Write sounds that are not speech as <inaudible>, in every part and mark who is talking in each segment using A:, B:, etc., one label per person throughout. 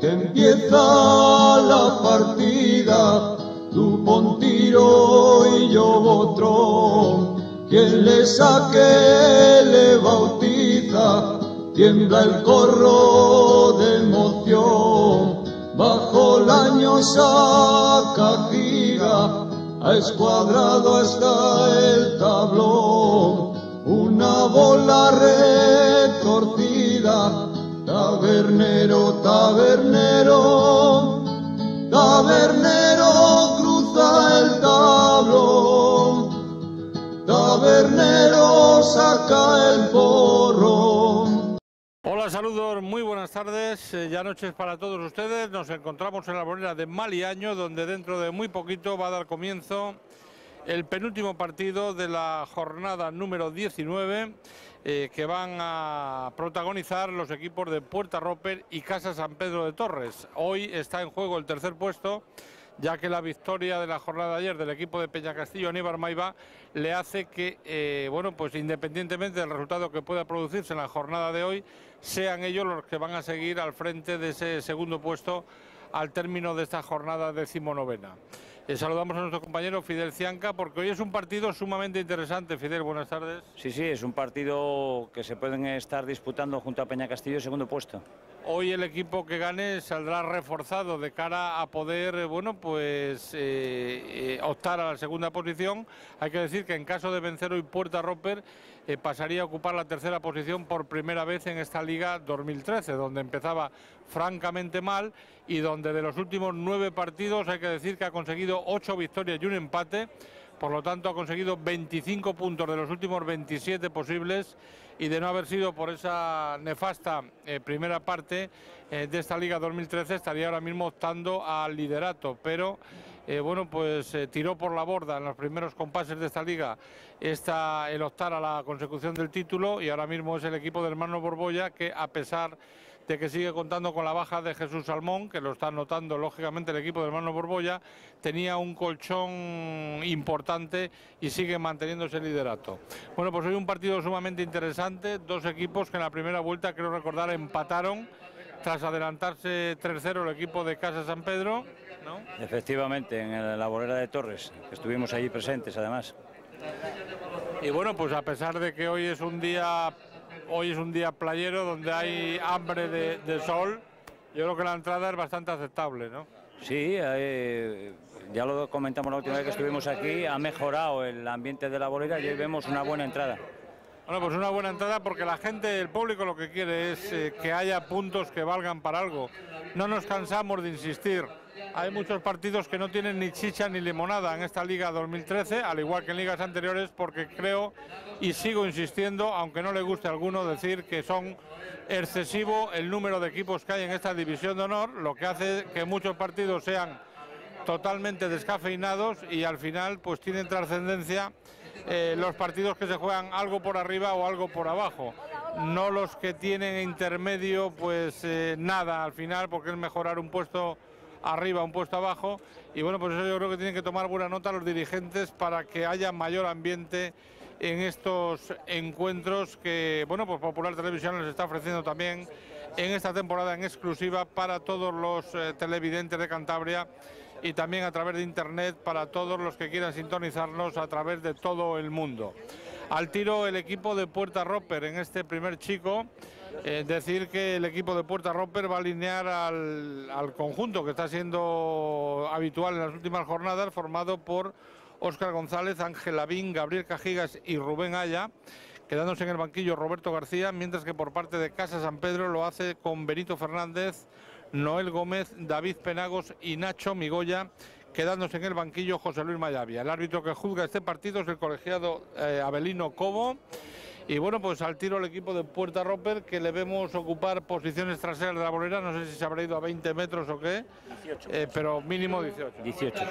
A: Que empieza la partida, tú pon tiro y yo otro, quien le saque le bautiza, tiembla el corro de emoción, bajo el año saca giga, a escuadrado hasta
B: noches para todos ustedes. Nos encontramos en la bolera de Maliaño, donde dentro de muy poquito va a dar comienzo el penúltimo partido de la jornada número 19 eh, que van a protagonizar los equipos de Puerta Roper y Casa San Pedro de Torres. Hoy está en juego el tercer puesto ya que la victoria de la jornada de ayer del equipo de Peña Castillo, Aníbar Maiva, le hace que, eh, bueno, pues independientemente del resultado que pueda producirse en la jornada de hoy, sean ellos los que van a seguir al frente de ese segundo puesto al término de esta jornada decimonovena. Eh, saludamos a nuestro compañero Fidel Cianca porque hoy es un partido sumamente interesante. Fidel, buenas tardes.
C: Sí, sí, es un partido que se pueden estar disputando junto a Peña Castillo, segundo puesto.
B: Hoy el equipo que gane saldrá reforzado de cara a poder, eh, bueno, pues eh, optar a la segunda posición. Hay que decir que en caso de vencer hoy Puerta Roper pasaría a ocupar la tercera posición por primera vez en esta Liga 2013, donde empezaba francamente mal y donde de los últimos nueve partidos hay que decir que ha conseguido ocho victorias y un empate, por lo tanto ha conseguido 25 puntos de los últimos 27 posibles y de no haber sido por esa nefasta eh, primera parte eh, de esta Liga 2013 estaría ahora mismo optando al liderato, pero eh, bueno, pues tiró por la borda en los primeros compases de esta liga el optar a la consecución del título y ahora mismo es el equipo del hermano Borbolla que a pesar de que sigue contando con la baja de Jesús Salmón, que lo está notando lógicamente el equipo de hermano Borbolla, tenía un colchón importante y sigue manteniéndose el liderato. Bueno, pues hoy un partido sumamente interesante, dos equipos que en la primera vuelta, creo recordar, empataron tras adelantarse 3-0 el equipo de Casa San Pedro. ¿No?
C: Efectivamente, en la bolera de Torres, que estuvimos allí presentes además.
B: Y bueno, pues a pesar de que hoy es un día hoy es un día playero donde hay hambre de, sol. Yo creo que la entrada es bastante aceptable, ¿no?
C: Sí, eh, ya lo comentamos la última vez que estuvimos aquí, ha mejorado el ambiente de la bolera y hoy vemos una buena entrada.
B: Bueno, pues una buena entrada porque la gente, el público lo que quiere es eh, que haya puntos que valgan para algo. No nos cansamos de insistir. Hay muchos partidos que no tienen ni chicha ni limonada en esta Liga 2013, al igual que en ligas anteriores, porque creo y sigo insistiendo, aunque no le guste a alguno decir que son excesivo el número de equipos que hay en esta división de honor, lo que hace que muchos partidos sean totalmente descafeinados y al final pues tienen trascendencia eh, los partidos que se juegan algo por arriba o algo por abajo. No los que tienen intermedio pues eh, nada al final porque es mejorar un puesto arriba, un puesto abajo. Y bueno, pues eso yo creo que tienen que tomar buena nota los dirigentes para que haya mayor ambiente en estos encuentros que, bueno, pues Popular Televisión les está ofreciendo también en esta temporada en exclusiva para todos los eh, televidentes de Cantabria y también a través de internet para todos los que quieran sintonizarnos a través de todo el mundo. Al tiro el equipo de Puerta Roper en este primer chico eh, decir que el equipo de Puerta Roper va a alinear al, conjunto que está siendo habitual en las últimas jornadas, formado por Óscar González, Ángel Lavín, Gabriel Cajigas y Rubén Aya, quedándose en el banquillo Roberto García, mientras que por parte de Casa San Pedro lo hace con Benito Fernández, Noel Gómez, David Penagos y Nacho Migoya, quedándose en el banquillo José Luis Mayavia. El árbitro que juzga este partido es el colegiado eh, Abelino Cobo. Y bueno, pues al tiro el equipo de Puerta Roper, que le vemos ocupar posiciones traseras de la bolera, no sé si se habrá ido a 20 metros o qué, 18. Eh, pero mínimo 18.
C: 18.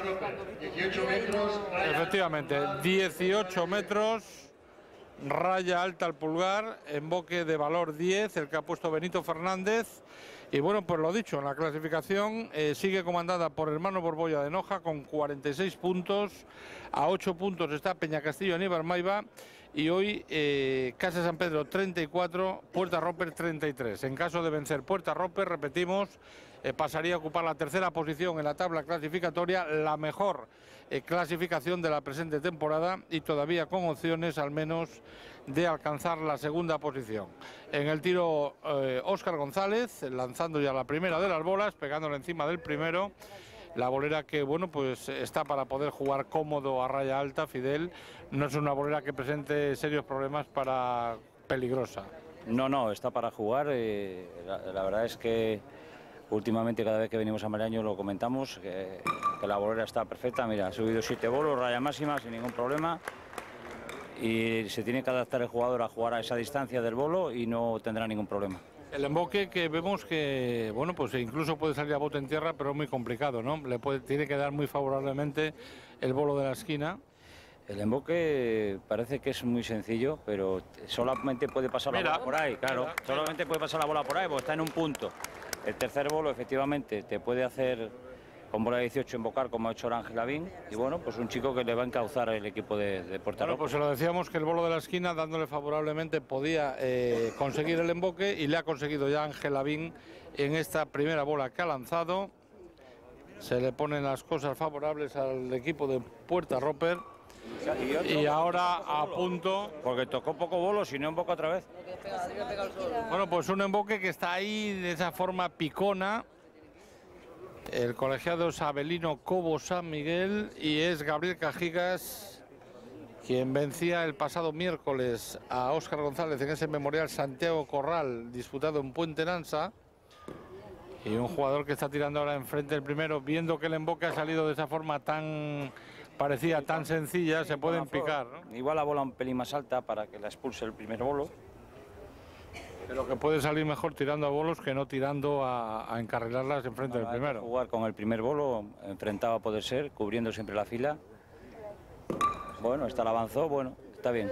B: Efectivamente, 18 metros, raya alta al pulgar, emboque de valor 10, el que ha puesto Benito Fernández. Y bueno, pues lo dicho, la clasificación eh, sigue comandada por Hermano Borbolla de Noja con 46 puntos. A 8 puntos está Peña Castillo Aníbal Maiva. Y hoy eh, Casa San Pedro 34, Puerta Roper 33. En caso de vencer Puerta Roper, repetimos, eh, pasaría a ocupar la tercera posición en la tabla clasificatoria, la mejor clasificación de la presente temporada y todavía con opciones al menos de alcanzar la segunda posición. En el tiro Óscar González, lanzando ya la primera de las bolas, pegándole encima del primero. La bolera que, bueno, pues está para poder jugar cómodo a raya alta, Fidel. No es una bolera que presente serios problemas para peligrosa.
C: No, no, está para jugar. Eh, la, verdad es que últimamente cada vez que venimos a Maraño lo comentamos, que, que, la bolera está perfecta. Mira, ha subido siete bolos, raya máxima, sin ningún problema. Y se tiene que adaptar el jugador a jugar a esa distancia del bolo y no tendrá ningún problema.
B: El emboque que vemos que, bueno, pues incluso puede salir a bote en tierra, pero es muy complicado, ¿no? Le puede, tiene que dar muy favorablemente el bolo de la esquina.
C: El emboque parece que es muy sencillo, pero solamente puede pasar la bola por ahí, claro. solamente puede pasar la bola por ahí, porque está en un punto. El tercer bolo, efectivamente, te puede hacer con bola 18 invocar como ha hecho Ángel Lavín y bueno, pues un chico que le va a encauzar el equipo de, de Puerto
B: Bueno, pues se lo decíamos que el bolo de la esquina, dándole favorablemente, podía eh, conseguir el emboque y le ha conseguido ya Ángel Lavín en esta primera bola que ha lanzado. Se le ponen las cosas favorables al equipo de Puerta Roper. Y, ahora a punto.
C: Porque tocó poco bolo, si no emboca otra vez.
B: Bueno, pues un emboque que está ahí de esa forma picona el colegiado es Abelino Cobo San Miguel y es Gabriel Cajigas quien vencía el pasado miércoles a Óscar González en ese memorial Santiago Corral disputado en Puente Nansa. Y un jugador que está tirando ahora enfrente del primero, viendo que el emboque ha salido de esa forma tan parecía tan sencilla, se pueden picar.
C: Igual la bola un pelín más alta para que la expulse el primer bolo.
B: Pero que puede salir mejor tirando a bolos que no tirando a, a encarrilarlas enfrente del primero.
C: Jugar con el primer bolo, enfrentado a poder ser, cubriendo siempre la fila. Bueno, esta la avanzó, bueno, está bien.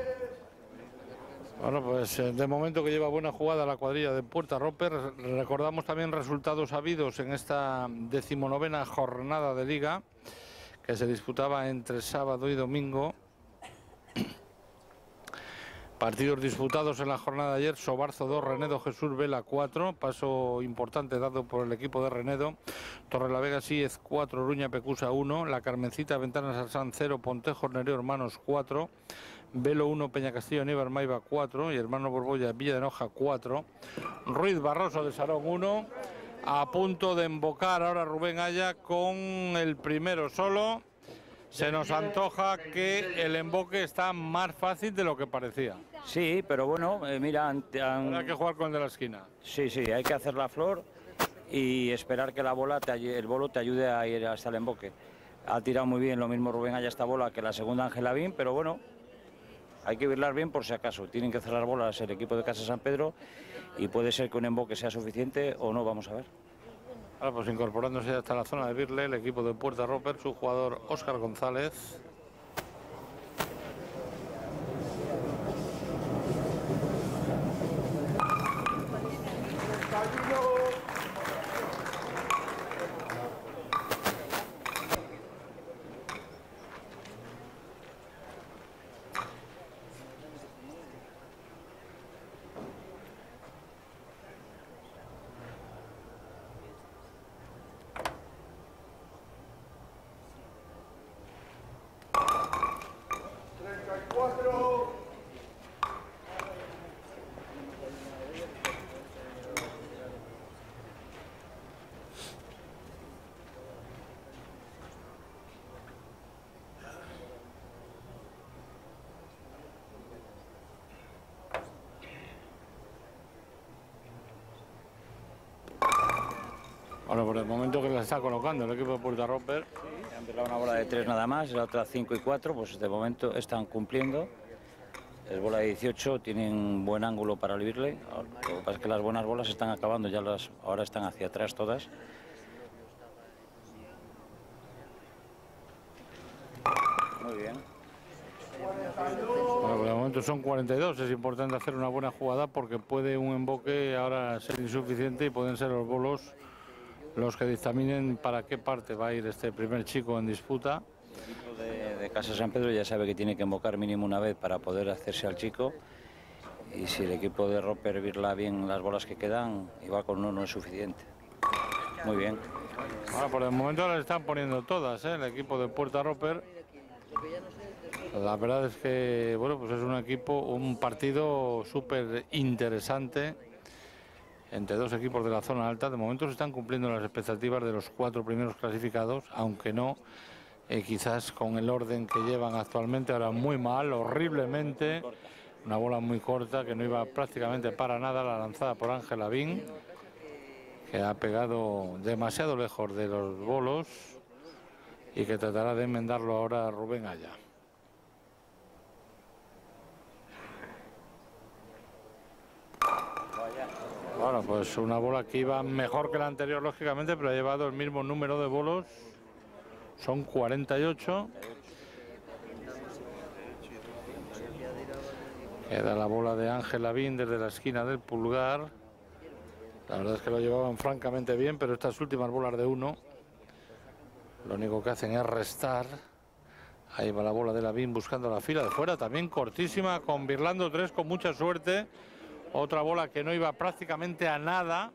B: Bueno, pues eh, de momento que lleva buena jugada la cuadrilla de Puerta Roper. Recordamos también resultados habidos en esta decimonovena jornada de liga que se disputaba entre sábado y domingo. Partidos disputados en la jornada de ayer, Sobarzo 2, Renedo Jesús Vela 4, paso importante dado por el equipo de Renedo, Torrelavega Síez 4, Ruña Pecusa 1, La Carmencita Ventanas Alzán 0, Pontejo Nereo Hermanos 4, Velo 1, Peña Castillo Níbar Maiva 4 y Hermano Borbolla Villa de Noja 4, Ruiz Barroso de Sarón 1, a punto de embocar ahora Rubén Aya con el primero solo. Se nos antoja que el emboque está más fácil de lo que parecía.
C: Sí, pero bueno, eh, mira...
B: Hay que jugar con el de la esquina.
C: Sí, sí, hay que hacer la flor y esperar que la bola el bolo te ayude a ir hasta el emboque. Ha tirado muy bien lo mismo Rubén allá esta bola que la segunda Ángela Bin, pero bueno, hay que virlar bien por si acaso. Tienen que cerrar bolas el equipo de Casa San Pedro y puede ser que un emboque sea suficiente o no, vamos a ver.
B: Ahora pues incorporándose hasta la zona de Birle el equipo de Puerta Roper, su jugador Óscar González. Bueno, por el momento que la está colocando el equipo de Puerta Roper.
C: Sí, han tirado una bola de tres nada más, la otra 5 y 4, pues de momento están cumpliendo. El bola de 18 tienen buen ángulo para vivirle. Lo que pasa es que las buenas bolas están acabando, ya las ahora están hacia atrás todas. Muy bien.
B: Bueno, por el momento momento son 42. Es importante hacer una buena jugada porque puede un emboque ahora ser insuficiente y pueden ser los bolos los que dictaminen para qué parte va a ir este primer chico en disputa.
C: El equipo de, de Casa San Pedro ya sabe que tiene que embocar mínimo una vez para poder hacerse al chico. Y si el equipo de Roper virla bien las bolas que quedan, igual con uno no es suficiente. Muy bien.
B: Ahora, por el momento le están poniendo todas, ¿eh? el equipo de Puerta Roper. La verdad es que, bueno, pues es un equipo, un partido súper interesante entre dos equipos de la zona alta. De momento se están cumpliendo las expectativas de los cuatro primeros clasificados, aunque no eh, quizás con el orden que llevan actualmente, ahora muy mal, horriblemente. Una bola muy corta que no iba prácticamente para nada, la lanzada por Ángel Lavín, que ha pegado demasiado lejos de los bolos y que tratará de enmendarlo ahora Rubén Aya. Bueno, pues una bola que iba mejor que la anterior, lógicamente, pero ha llevado el mismo número de bolos. Son 48. Queda la bola de Ángel Lavín desde la esquina del pulgar. La verdad es que lo llevaban francamente bien, pero estas últimas bolas de uno, lo único que hacen es restar. Ahí va la bola de Lavín buscando la fila de fuera, también cortísima, con Birlando 3 con mucha suerte. Otra bola que no iba prácticamente a nada.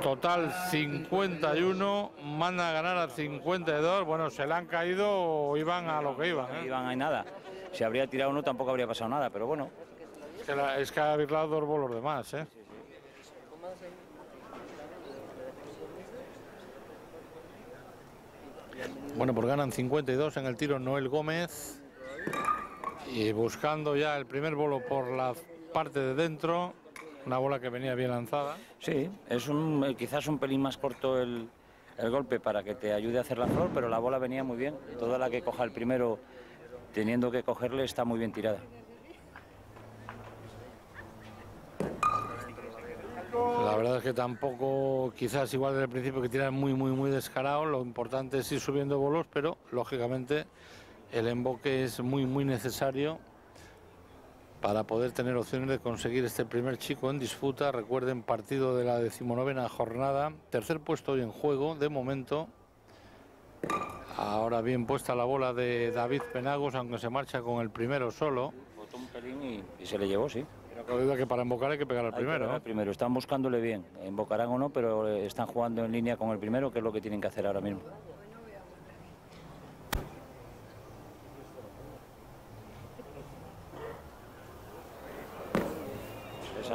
B: Total 51, manda a ganar a 52. Bueno, se le han caído o iban a lo que iban. ¿eh?
C: Iban a nada. Si habría tirado uno tampoco habría pasado nada, pero bueno.
B: Es que, la- es que ha birlado dos bolos de más. ¿eh? Bueno, pues ganan 52 en el tiro Noel Gómez. Y buscando ya el primer bolo por la parte de dentro. Una bola que venía bien lanzada.
C: Sí, es un, eh, quizás un pelín más corto el, el golpe para que te ayude a hacer la flor, pero la bola venía muy bien. Toda la que coja el primero teniendo que cogerle está muy bien tirada.
B: La verdad es que tampoco, quizás igual desde el principio que tiran muy, muy, muy descarado. Lo importante es ir subiendo bolos, pero lógicamente el emboque es muy, muy necesario para poder tener opciones de conseguir este primer chico en disputa. Recuerden, partido de la decimonovena jornada, tercer puesto hoy en juego, de momento. Ahora bien puesta la bola de David Penagos, aunque se marcha con el primero solo.
C: Botó un pelín y, y se le llevó, sí.
B: Pero que para embocar hay que pegar al
C: Hay que
B: primero.
C: ver al
B: ¿no?
C: primero, están buscándole bien. Invocarán o no, pero eh, están jugando en línea con el primero, que es lo que tienen que hacer ahora mismo.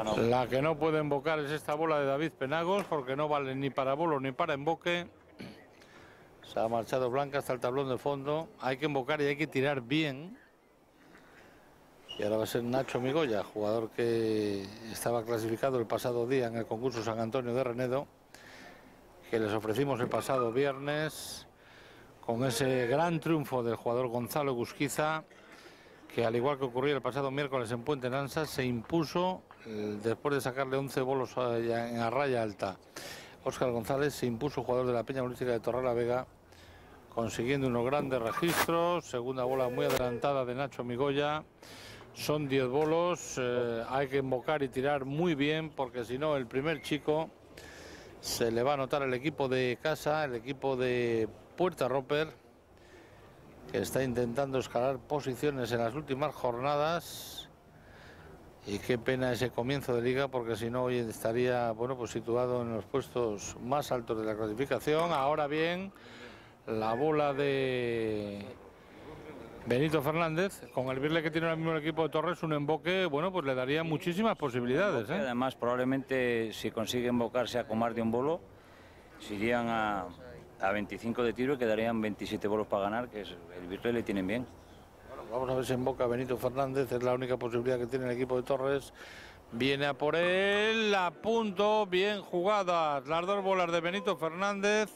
B: La que no puede embocar es esta bola de David Penagos porque no vale ni para bolo ni para emboque. Se ha marchado Blanca hasta el tablón de fondo. Hay que embocar y hay que tirar bien. Y ahora va a ser Nacho Migoya, jugador que estaba clasificado el pasado día en el concurso San Antonio de Renedo, que les ofrecimos el pasado viernes con ese gran triunfo del jugador Gonzalo Gusquiza, que al igual que ocurrió el pasado miércoles en Puente Lanza, se impuso eh, después de sacarle 11 bolos a, en la raya alta. Óscar González se impuso jugador de la Peña Holística de Torre la Vega, consiguiendo unos grandes registros. Segunda bola muy adelantada de Nacho Migoya. Son 10 bolos, eh, hay que embocar y tirar muy bien porque si no el primer chico se le va a notar el equipo de casa, el equipo de Puerta Roper, que está intentando escalar posiciones en las últimas jornadas. Y qué pena ese comienzo de liga, porque si no hoy estaría bueno pues situado en los puestos más altos de la clasificación. Ahora bien, la bola de Benito Fernández, con el virle que tiene ahora mismo el equipo de Torres, un emboque, bueno, pues le daría muchísimas posibilidades. ¿eh?
C: Además, probablemente si consigue invocarse a comar de un bolo, se irían a, a 25 de tiro y quedarían 27 bolos para ganar, que es, el Virrey le tienen bien.
B: Vamos a ver si emboca Benito Fernández, es la única posibilidad que tiene el equipo de Torres. Viene a por él, a punto, bien jugadas las dos bolas de Benito Fernández.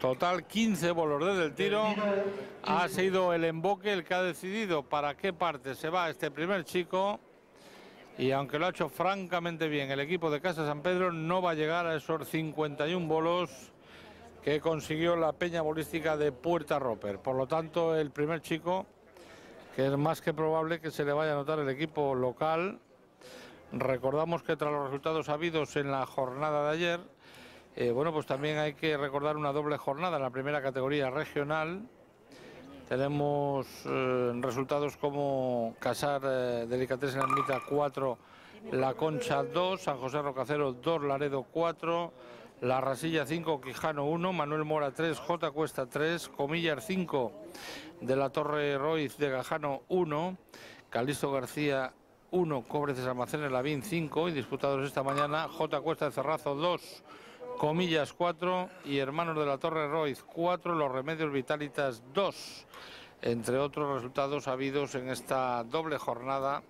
B: Total 15 bolos desde el tiro. Ha sido el emboque el que ha decidido para qué parte se va este primer chico. Y aunque lo ha hecho francamente bien el equipo de Casa San Pedro, no va a llegar a esos 51 bolos que consiguió la peña bolística de Puerta Roper. Por lo tanto, el primer chico que es más que probable que se le vaya a notar el equipo local. Recordamos que tras los resultados habidos en la jornada de ayer, eh, bueno, pues también hay que recordar una doble jornada en la primera categoría regional. Tenemos eh, resultados como Casar eh, Delicatessen Ermita 4, La Concha 2, San José Rocacero 2, Laredo 4, La Rasilla 5, Quijano 1, Manuel Mora 3, J Cuesta 3, Comillar 5, de la Torre Roiz de Gajano 1, Calisto García 1, Cobreces Almacenes Lavín 5 y disputados esta mañana J Cuesta de Cerrazo 2, Comillas 4 y Hermanos de la Torre Roiz 4, Los Remedios Vitalitas 2, entre otros resultados habidos en esta doble jornada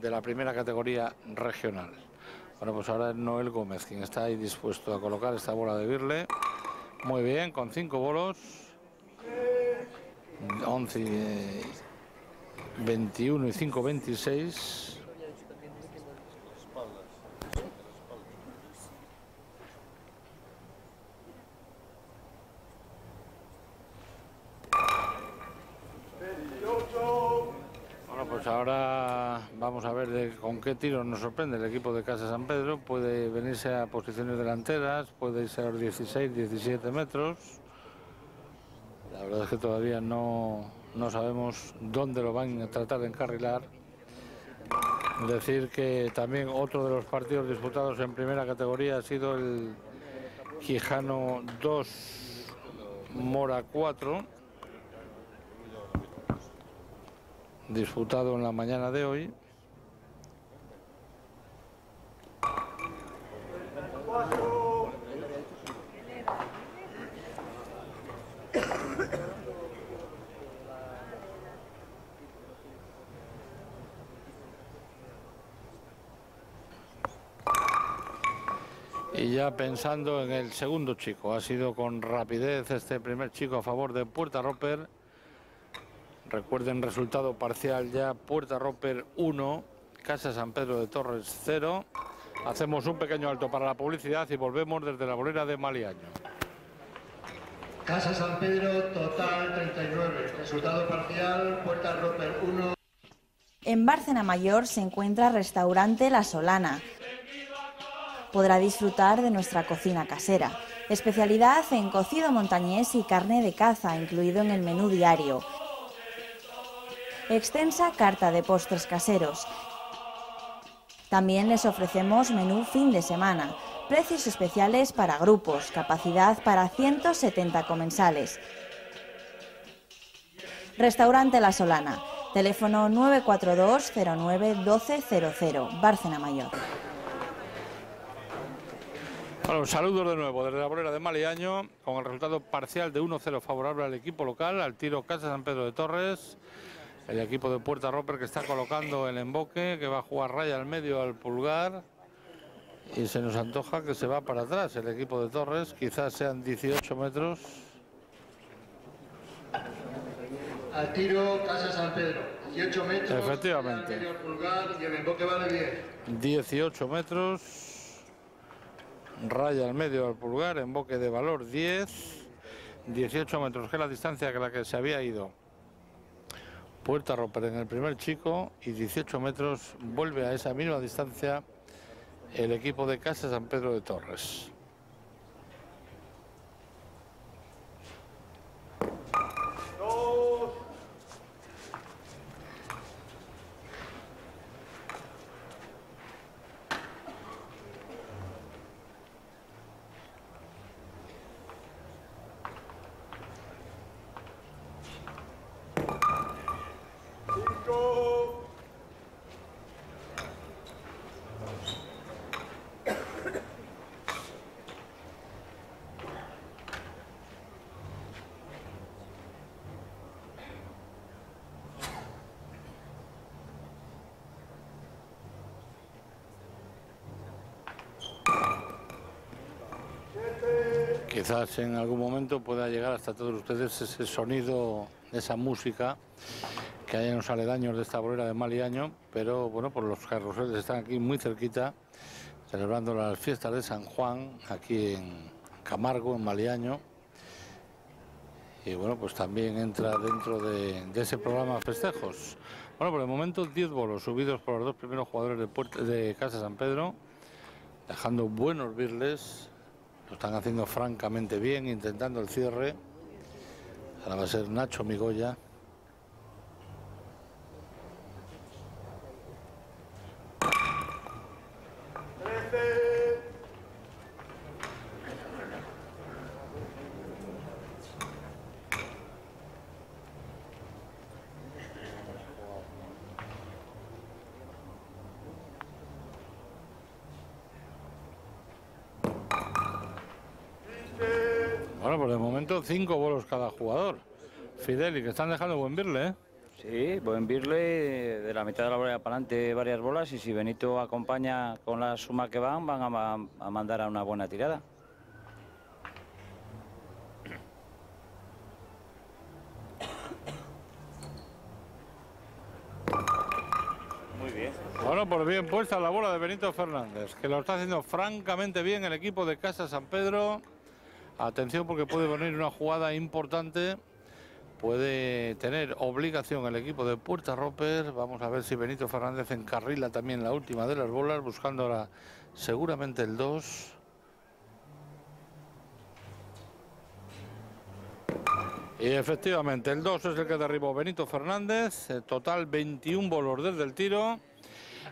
B: de la primera categoría regional. Bueno, pues ahora es Noel Gómez quien está ahí dispuesto a colocar esta bola de Birle. Muy bien, con cinco bolos. 11, 21 y 5, 26. Bueno, pues ahora vamos a ver con qué tiro nos sorprende el equipo de Casa San Pedro. Puede venirse a posiciones delanteras, puede irse a los 16, 17 metros. La verdad es que todavía no, no sabemos dónde lo van a tratar de encarrilar. Decir que también otro de los partidos disputados en primera categoría ha sido el Quijano 2, Mora 4, disputado en la mañana de hoy. Y ya pensando en el segundo chico, ha sido con rapidez este primer chico a favor de Puerta Roper. Recuerden resultado parcial ya Puerta Roper 1, Casa San Pedro de Torres 0. Hacemos un pequeño alto para la publicidad y volvemos desde la bolera de Maliaño.
D: Casa San Pedro, total 39. Resultado parcial, Puerta Roper 1.
E: En Bárcena Mayor se encuentra Restaurante La Solana. Podrá disfrutar de nuestra cocina casera. Especialidad en cocido montañés y carne de caza, incluido en el menú diario. Extensa carta de postres caseros. También les ofrecemos menú fin de semana. Precios especiales para grupos, capacidad para 170 comensales. Restaurante La Solana. Teléfono 942 09 1200, Bárcena Mayor.
B: Bueno, saludos de nuevo desde la bolera de Maliaño, con el resultado parcial de 1-0 favorable al equipo local, al tiro Casa San Pedro de Torres. El equipo de Puerta Roper que está colocando el emboque, que va a jugar raya al medio al pulgar. Y se nos antoja que se va para atrás el equipo de Torres, quizás sean 18 metros.
D: Al tiro, Casa San Pedro. 18 metros.
B: Efectivamente.
D: medio pulgar y el emboque vale 10.
B: 18 metros. Raya al medio al pulgar, emboque de valor 10. 18 metros, que es la distancia que la que se había ido. Puerta Roper en el primer chico y 18 metros vuelve a esa misma distancia el equipo de Casa San Pedro de Torres. Quizás en algún momento pueda llegar hasta todos ustedes ese sonido, esa música que hay en los aledaños de esta bolera de Maliaño, pero bueno, por los carruseles están aquí muy cerquita, celebrando las fiestas de San Juan, aquí en Camargo, en Maliaño. y bueno, pues también entra dentro de, ese programa festejos. Bueno, por el momento 10 bolos subidos por los dos primeros jugadores de, de Casa San Pedro, dejando buenos birles, lo están haciendo francamente bien, intentando el cierre. Ahora va a ser Nacho Migoya. Cinco bolos cada jugador. Fidel, y que están dejando buen birle, ¿eh?
C: Sí, buen birle, de la mitad de la bola para adelante varias bolas y si Benito acompaña con la suma que van, van a, a mandar a una buena tirada.
B: Muy bien. Bueno, por bien puesta la bola de Benito Fernández, que lo está haciendo francamente bien el equipo de Casa San Pedro. Atención porque puede venir una jugada importante. Puede tener obligación el equipo de Puerta Roper. Vamos a ver si Benito Fernández encarrila también la última de las bolas, buscando ahora seguramente el 2. Y efectivamente, el 2 es el que derribó Benito Fernández. Total 21 bolos desde el tiro.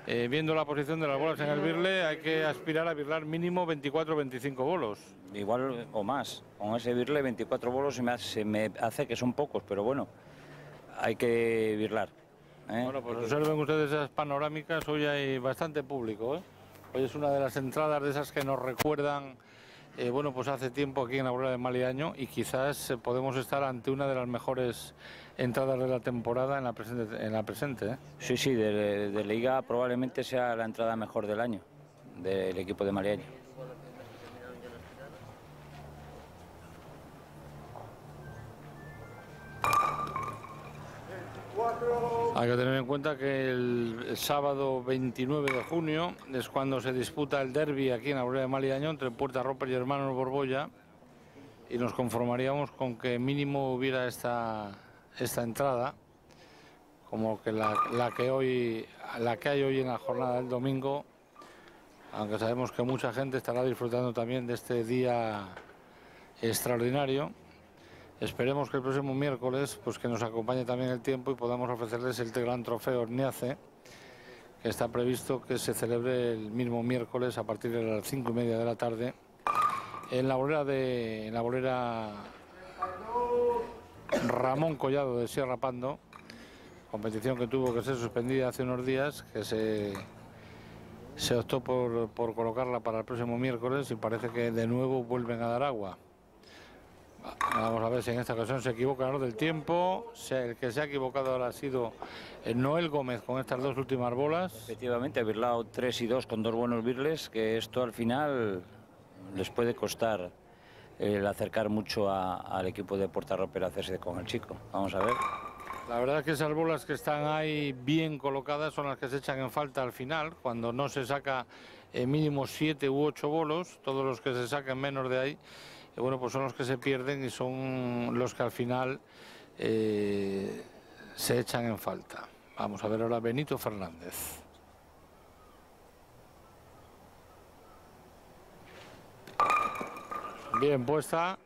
B: Eh, viendo la posición de las bolas en el birle, hay que aspirar a birlar mínimo 24 o 25 bolos.
C: Igual o más. Con ese birle 24 bolos se me, hace, me hace que son pocos, pero bueno, hay que birlar.
B: ¿eh? Bueno, pues observen ustedes esas panorámicas, hoy hay bastante público. ¿eh? Hoy es una de las entradas de esas que nos recuerdan eh, bueno, pues hace tiempo aquí en la Aurora de Maliaño y quizás eh, podemos estar ante una de las mejores entradas de la temporada en la presente. En la presente ¿eh?
C: Sí, sí, de, de, Liga probablemente sea la entrada mejor del año del equipo de Maliaño.
B: Hay que tener en cuenta que el, sábado 29 de junio es cuando se disputa el derby aquí en la Aurora de Maliaño entre Puerta Roper y Hermanos Borbolla y nos conformaríamos con que mínimo hubiera esta, esta entrada como que la, la, que hoy la que hay hoy en la jornada del domingo aunque sabemos que mucha gente estará disfrutando también de este día extraordinario Esperemos que el próximo miércoles pues que nos acompañe también el tiempo y podamos ofrecerles el gran trofeo Orniace, que está previsto que se celebre el mismo miércoles a partir de las cinco y media de la tarde en la bolera de la bolera Ramón Collado de Sierra Pando, competición que tuvo que ser suspendida hace unos días, que se se optó por, por colocarla para el próximo miércoles y parece que de nuevo vuelven a dar agua. Vamos a ver si en esta ocasión se equivoca del tiempo. El que se ha equivocado ahora ha sido eh, Noel Gómez con estas dos últimas bolas.
C: Efectivamente, ha birlado 3 y 2 con dos buenos birles, que esto al final les puede costar el acercar mucho al equipo de Puerta Roper a hacerse con el chico. Vamos a ver.
B: La verdad es que esas bolas que están ahí bien colocadas son las que se echan en falta al final, cuando no se saca eh, mínimo 7 u 8 bolos, todos los que se saquen menos de ahí bueno, pues son los que se pierden y son los que al final eh, se echan en falta. Vamos a ver ahora Benito Fernández. Bien puesta.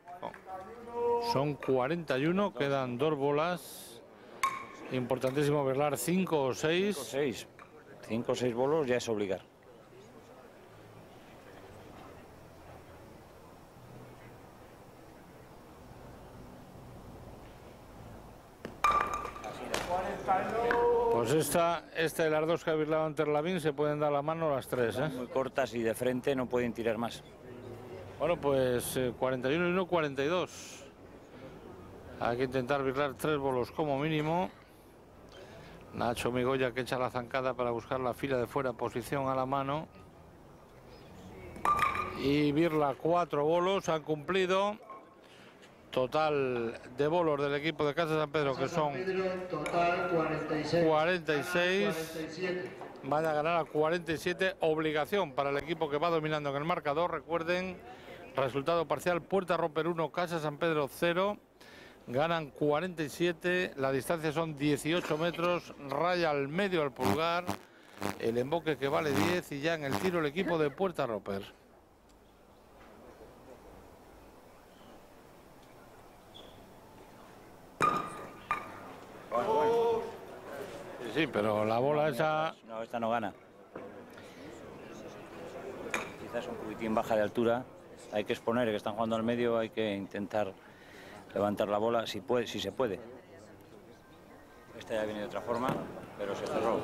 B: Son 41, quedan dos bolas. Importantísimo verlar 5 o 6.
C: 5 o 6 bolos ya es obligar.
B: Pues esta, esta de las dos que habéis dado ante Lavín se pueden dar la mano las tres. ¿eh?
C: Muy cortas y de frente no pueden tirar más.
B: Bueno, pues 41 eh, y 1, 42. Hay que intentar virlar tres bolos como mínimo. Nacho Migoya que echa la zancada para buscar la fila de fuera, posición a la mano. Y Virla cuatro bolos, han cumplido total de bolos del equipo de Casa San Pedro, que son 46. Van a ganar a 47. Obligación para el equipo que va dominando en el marcador. Recuerden, resultado parcial, Puerta Romper 1, Casa San Pedro 0. ganan 47, la distancia son 18 metros, raya al medio al pulgar, el emboque que vale 10 y ya en el tiro el equipo de Puerta Roper. Sí, pero la bola esa...
C: No, esta no gana. Quizás un poquitín baja de altura. Hay que exponer que están jugando al medio, hay que intentar levantar la bola si, puede, si se puede. Esta ya viene de otra forma, pero se cerró.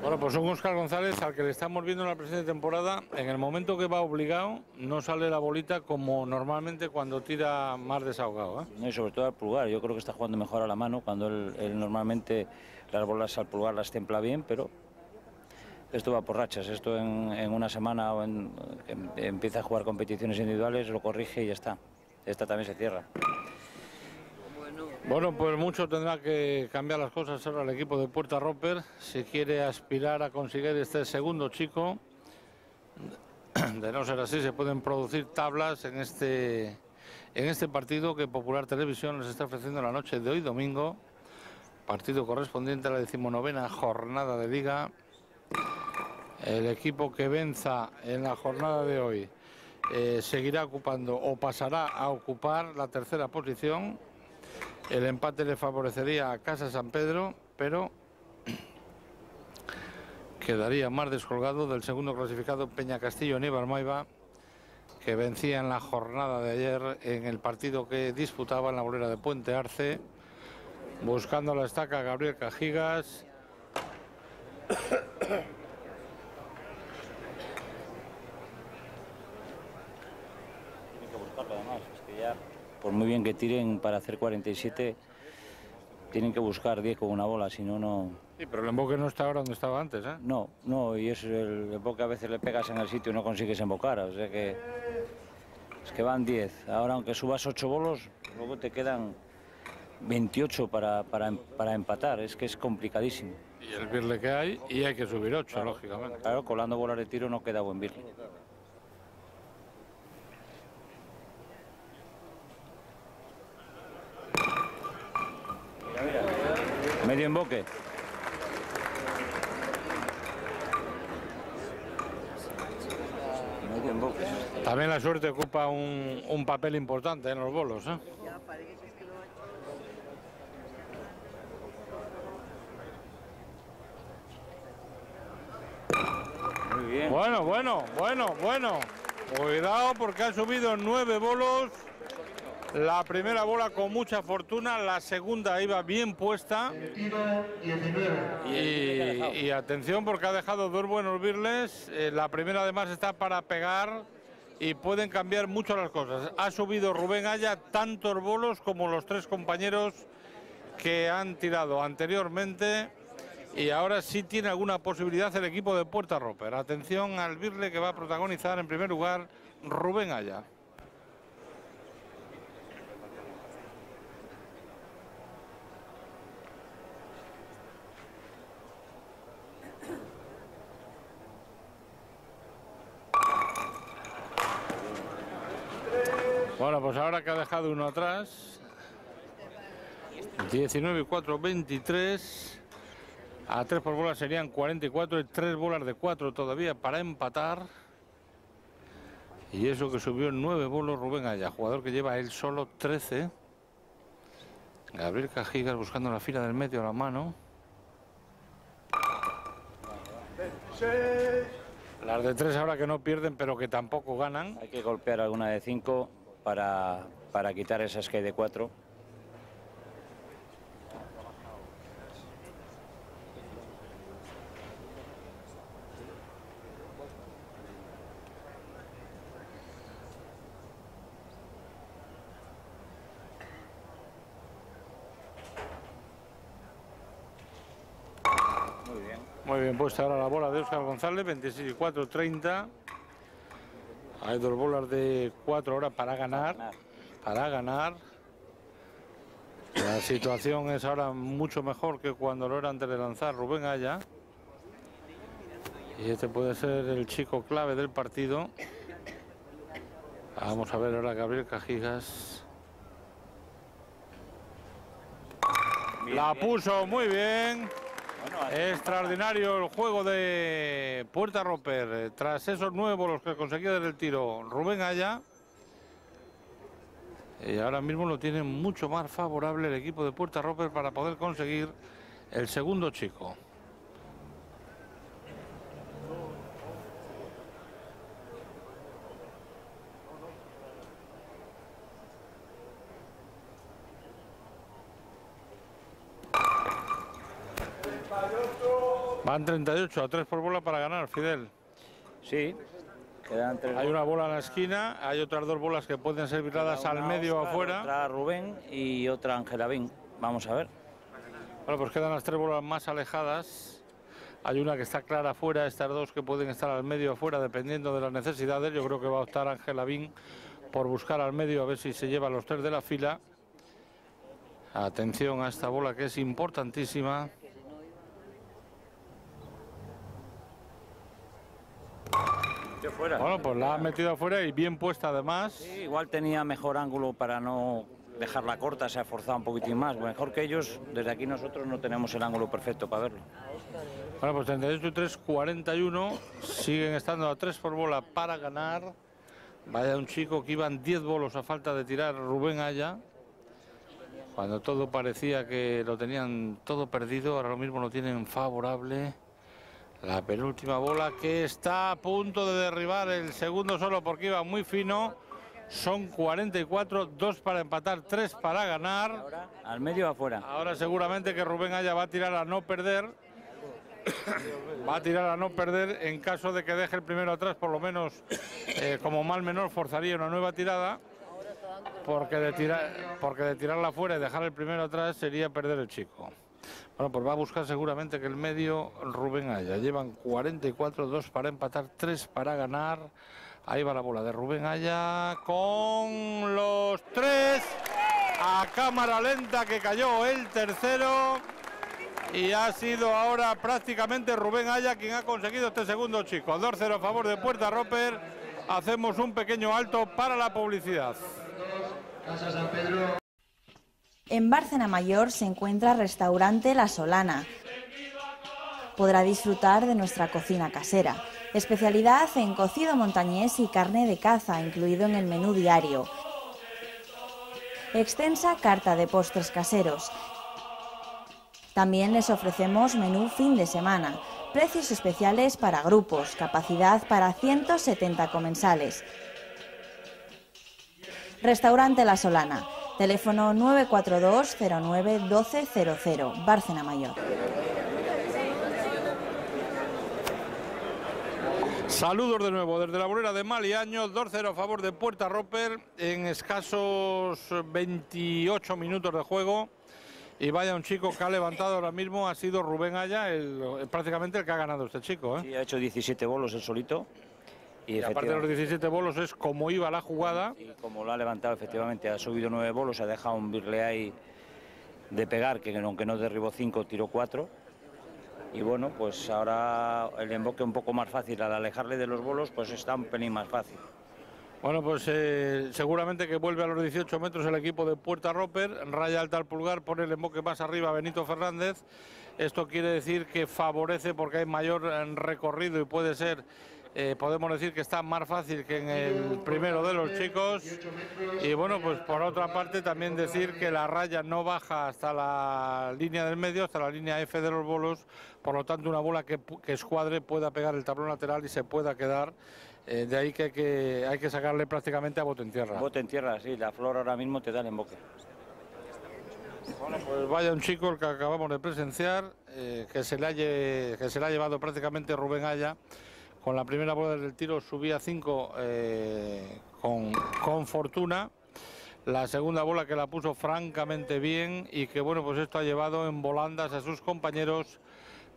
B: Bueno, pues un Oscar González al que le estamos viendo en la presente temporada, en el momento que va obligado, no sale la bolita como normalmente cuando tira más desahogado. ¿eh?
C: No, y sobre todo al pulgar, yo creo que está jugando mejor a la mano, cuando él, él normalmente las bolas al pulgar las templa bien, pero esto va por rachas, esto en, una semana o em- empieza a jugar competiciones individuales, lo corrige y ya está. Esta también se cierra.
B: Bueno, pues mucho tendrá que cambiar las cosas ahora el equipo de Puerta Roper si quiere aspirar a conseguir este segundo chico. De no ser así, se pueden producir tablas en este, en este partido que Popular Televisión nos está ofreciendo la noche de hoy, domingo. Partido correspondiente a la decimonovena jornada de liga. El equipo que venza en la jornada de hoy eh, seguirá ocupando o pasará a ocupar la tercera posición. El empate le favorecería a Casa San Pedro, pero <clears throat> quedaría más descolgado del segundo clasificado Peña Castillo Níbar Maiva, que vencía en la jornada de ayer en el partido que disputaba en la bolera de Puente Arce, buscando la estaca Gabriel Cajigas.
C: Tienen que buscarlo además, es que ya, por muy bien que tiren para hacer 47, tienen que buscar 10 con una bola, si no, no...
B: Sí, pero el emboque no está ahora donde estaba antes, ¿eh?
C: No, no, y es el emboque a veces le pegas en el sitio y no consigues embocar, o sea que... Es que van 10, ahora aunque subas 8 bolos, luego te quedan 28 para, para, para empatar, es que es complicadísimo.
B: Y el birle que hay, y hay que subir ocho, lógicamente.
C: Claro, colando bolas de tiro no queda buen birle. Medio emboque. Medio emboque.
B: También la suerte ocupa un, un papel importante en los bolos, ¿eh?
C: Bien.
B: Bueno, bueno, bueno, bueno. Cuidado porque han subido nueve bolos. La primera bola con mucha fortuna, la segunda iba bien puesta.
D: Tiro 19.
B: Y, y atención porque ha dejado dos buenos birles. Eh, la primera además está para pegar y pueden cambiar mucho las cosas. Ha subido Rubén Aya tantos bolos como los tres compañeros que han tirado anteriormente. Y ahora sí tiene alguna posibilidad el equipo de Puerta Roper. Atención al birle que va a protagonizar en primer lugar Rubén Aya. Bueno, pues ahora que ha dejado uno atrás, 19 y 4, 23. A 3 por bola serían 44 y 3 bolas de 4 todavía para empatar. Y eso que subió 9 bolos Rubén Aya, jugador que lleva él solo 13. Gabriel Cajigas buscando la fila del medio a la mano. Las de 3 ahora que no pierden pero que tampoco ganan.
C: Hay que golpear alguna de 5 para, para quitar esas que hay de 4. Muy bien.
B: Muy bien puesta ahora la bola de Óscar González, 26 y 4, 30. Hay dos bolas de 4 ahora para ganar. Para ganar. La situación es ahora mucho mejor que cuando lo era antes de lanzar Rubén Aya. Y este puede ser el chico clave del partido. Vamos a ver ahora Gabriel Cajigas. La puso muy bien. Extraordinario el juego de Puerta Roper. Tras esos nuevos los que conseguía desde el tiro Rubén Aya. Y ahora mismo lo tiene mucho más favorable el equipo de Puerta Roper para poder conseguir el segundo chico. Van 38 a 3 por bola para ganar, Fidel.
C: Sí, quedan tres.
B: Hay una bola en la esquina, hay otras dos bolas que pueden ser viradas al medio o
C: Óscar,
B: afuera.
C: Otra Rubén y otra Ángela Bin. Vamos a ver.
B: Bueno, pues quedan las tres bolas más alejadas. Hay una que está clara afuera, estas dos que pueden estar al medio afuera, dependiendo de las necesidades. Yo creo que va a optar Ángela Bin por buscar al medio a ver si se lleva los tres de la fila. Atención a esta bola que es importantísima.
C: Fuera.
B: Bueno, pues la ha metido afuera y bien puesta además.
C: Sí, igual tenía mejor ángulo para no dejarla corta, se ha forzado un poquitín más. Mejor que ellos, desde aquí nosotros no tenemos el ángulo perfecto para verlo.
B: Bueno, pues 38 y 3, 41. Siguen estando a 3 por bola para ganar. Vaya un chico que iban 10 bolos a falta de tirar Rubén Aya. Cuando todo parecía que lo tenían todo perdido, ahora lo mismo lo tienen favorable. La penúltima bola que está a punto de derribar el segundo solo porque iba muy fino. Son 44, 2 para empatar, 3 para ganar.
C: Ahora, al medio afuera.
B: Ahora seguramente que Rubén Aya va a tirar a no perder. <coughs> va a tirar a no perder en caso de que deje el primero atrás, por lo menos eh, como mal menor forzaría una nueva tirada. Porque de, tirar, porque de tirarla fuera y dejar el primero atrás sería perder el chico. Bueno, pues va a buscar seguramente que el medio Rubén Aya. Llevan 44, 2 para empatar, 3 para ganar. Ahí va la bola de Rubén Aya con los tres a cámara lenta que cayó el tercero. Y ha sido ahora prácticamente Rubén Aya quien ha conseguido este segundo chico. 2-0 a favor de Puerta Roper. Hacemos un pequeño alto para la publicidad.
D: Casa San Pedro.
E: En Bárcena Mayor se encuentra Restaurante La Solana. Podrá disfrutar de nuestra cocina casera. Especialidad en cocido montañés y carne de caza, incluido en el menú diario. Extensa carta de postres caseros. También les ofrecemos menú fin de semana. Precios especiales para grupos, capacidad para 170 comensales. Restaurante La Solana. Teléfono 942 09 1200, Bárcena Mayor.
B: Saludos de nuevo desde la bolera de Maliaño, 2-0 a favor de Puerta Roper en escasos 28 minutos de juego. Y vaya un chico que ha levantado ahora mismo, ha sido Rubén Aya, el, prácticamente el que ha ganado este chico. ¿eh?
C: Sí, ha hecho 17 bolos el solito. Y,
B: Y aparte de los 17 bolos es como iba la jugada.
C: Y como lo ha levantado, efectivamente, ha subido nueve bolos, ha dejado un birle ahí de pegar, que aunque no derribó cinco, tiró cuatro. Y bueno, pues ahora el emboque un poco más fácil, al alejarle de los bolos, pues está un pelín más fácil.
B: Bueno, pues eh, seguramente que vuelve a los 18 metros el equipo de Puerta Roper, raya alta al pulgar, pone el emboque más arriba a Benito Fernández. Esto quiere decir que favorece porque hay mayor eh, recorrido y puede ser, eh, podemos decir que está más fácil que en el primero de los chicos. Y bueno, pues por otra parte también decir que la raya no baja hasta la línea del medio, hasta la línea F de los bolos, por lo tanto una bola que, que escuadre pueda pegar el tablón lateral y se pueda quedar. Eh, de ahí que, hay que hay que sacarle prácticamente a bote en tierra.
C: Bote en tierra, sí, la flor ahora mismo te da el emboque.
B: Bueno, pues vaya un chico el que acabamos de presenciar, eh, que, se le ha, que se le ha llevado prácticamente Rubén Aya. Con la primera bola del tiro subía 5 con, con fortuna. La segunda bola que la puso francamente bien y que bueno, pues esto ha llevado en volandas a sus compañeros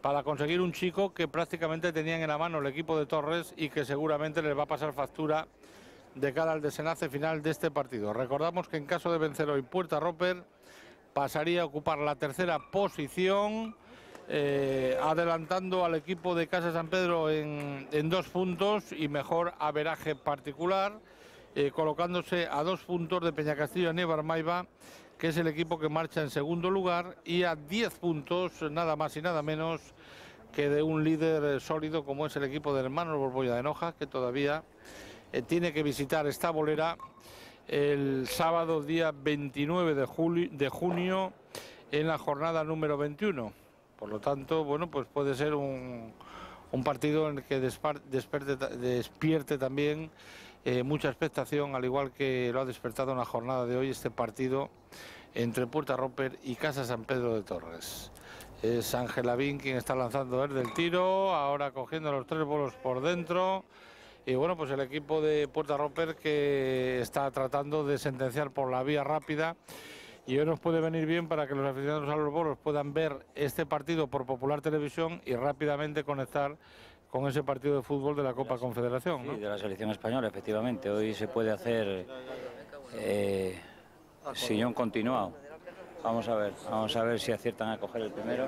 B: para conseguir un chico que prácticamente tenían en la mano el equipo de Torres y que seguramente les va a pasar factura de cara al desenlace final de este partido. Recordamos que en caso de vencer hoy Puerta Roper pasaría a ocupar la tercera posición, eh, adelantando al equipo de Casa San Pedro en, dos puntos y mejor averaje particular, eh, colocándose a dos puntos de Peñacastillo y Nievar Maiva, que es el equipo que marcha en segundo lugar y a 10 puntos, nada más y nada menos que de un líder sólido como es el equipo de hermanos Borbolla de Noja, que todavía eh, tiene que visitar esta bolera el sábado día 29 de, de junio en la jornada número 21. Por lo tanto, bueno, pues puede ser un, un partido en el que despierte también eh, mucha expectación, al igual que lo ha despertado en la jornada de hoy este partido entre Puerta Roper y Casa San Pedro de Torres. Es Ángel Lavín quien está lanzando desde el tiro, ahora cogiendo los tres bolos por dentro. Y bueno, pues el equipo de Puerta Roper que está tratando de sentenciar por la vía rápida. Y hoy nos puede venir bien para que los aficionados a los bolos puedan ver este partido por Popular Televisión y rápidamente conectar con ese partido de fútbol de la Copa Confederación.
C: Sí, de la selección española, efectivamente. Hoy se puede hacer eh, sillón continuado. Vamos a ver, vamos a ver si aciertan a coger el primero.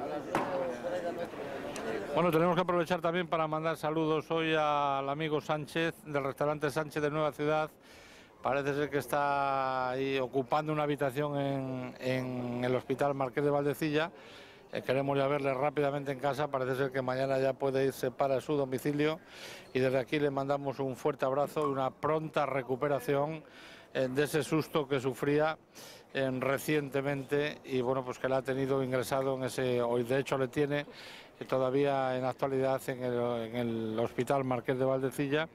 B: Bueno, tenemos que aprovechar también para mandar saludos hoy al amigo Sánchez del restaurante Sánchez de Nueva Ciudad. Parece ser que está ocupando una habitación en, en el Hospital Marqués de Valdecilla. Eh, queremos ya verle rápidamente en casa, parece ser que mañana ya puede irse para su domicilio. Y desde aquí le mandamos un fuerte abrazo y una pronta recuperación eh, de ese susto que sufría eh, recientemente. Y bueno pues que la ha tenido ingresado en ese hoy de hecho le tiene todavía en actualidad en el, Hospital Marqués de Valdecilla.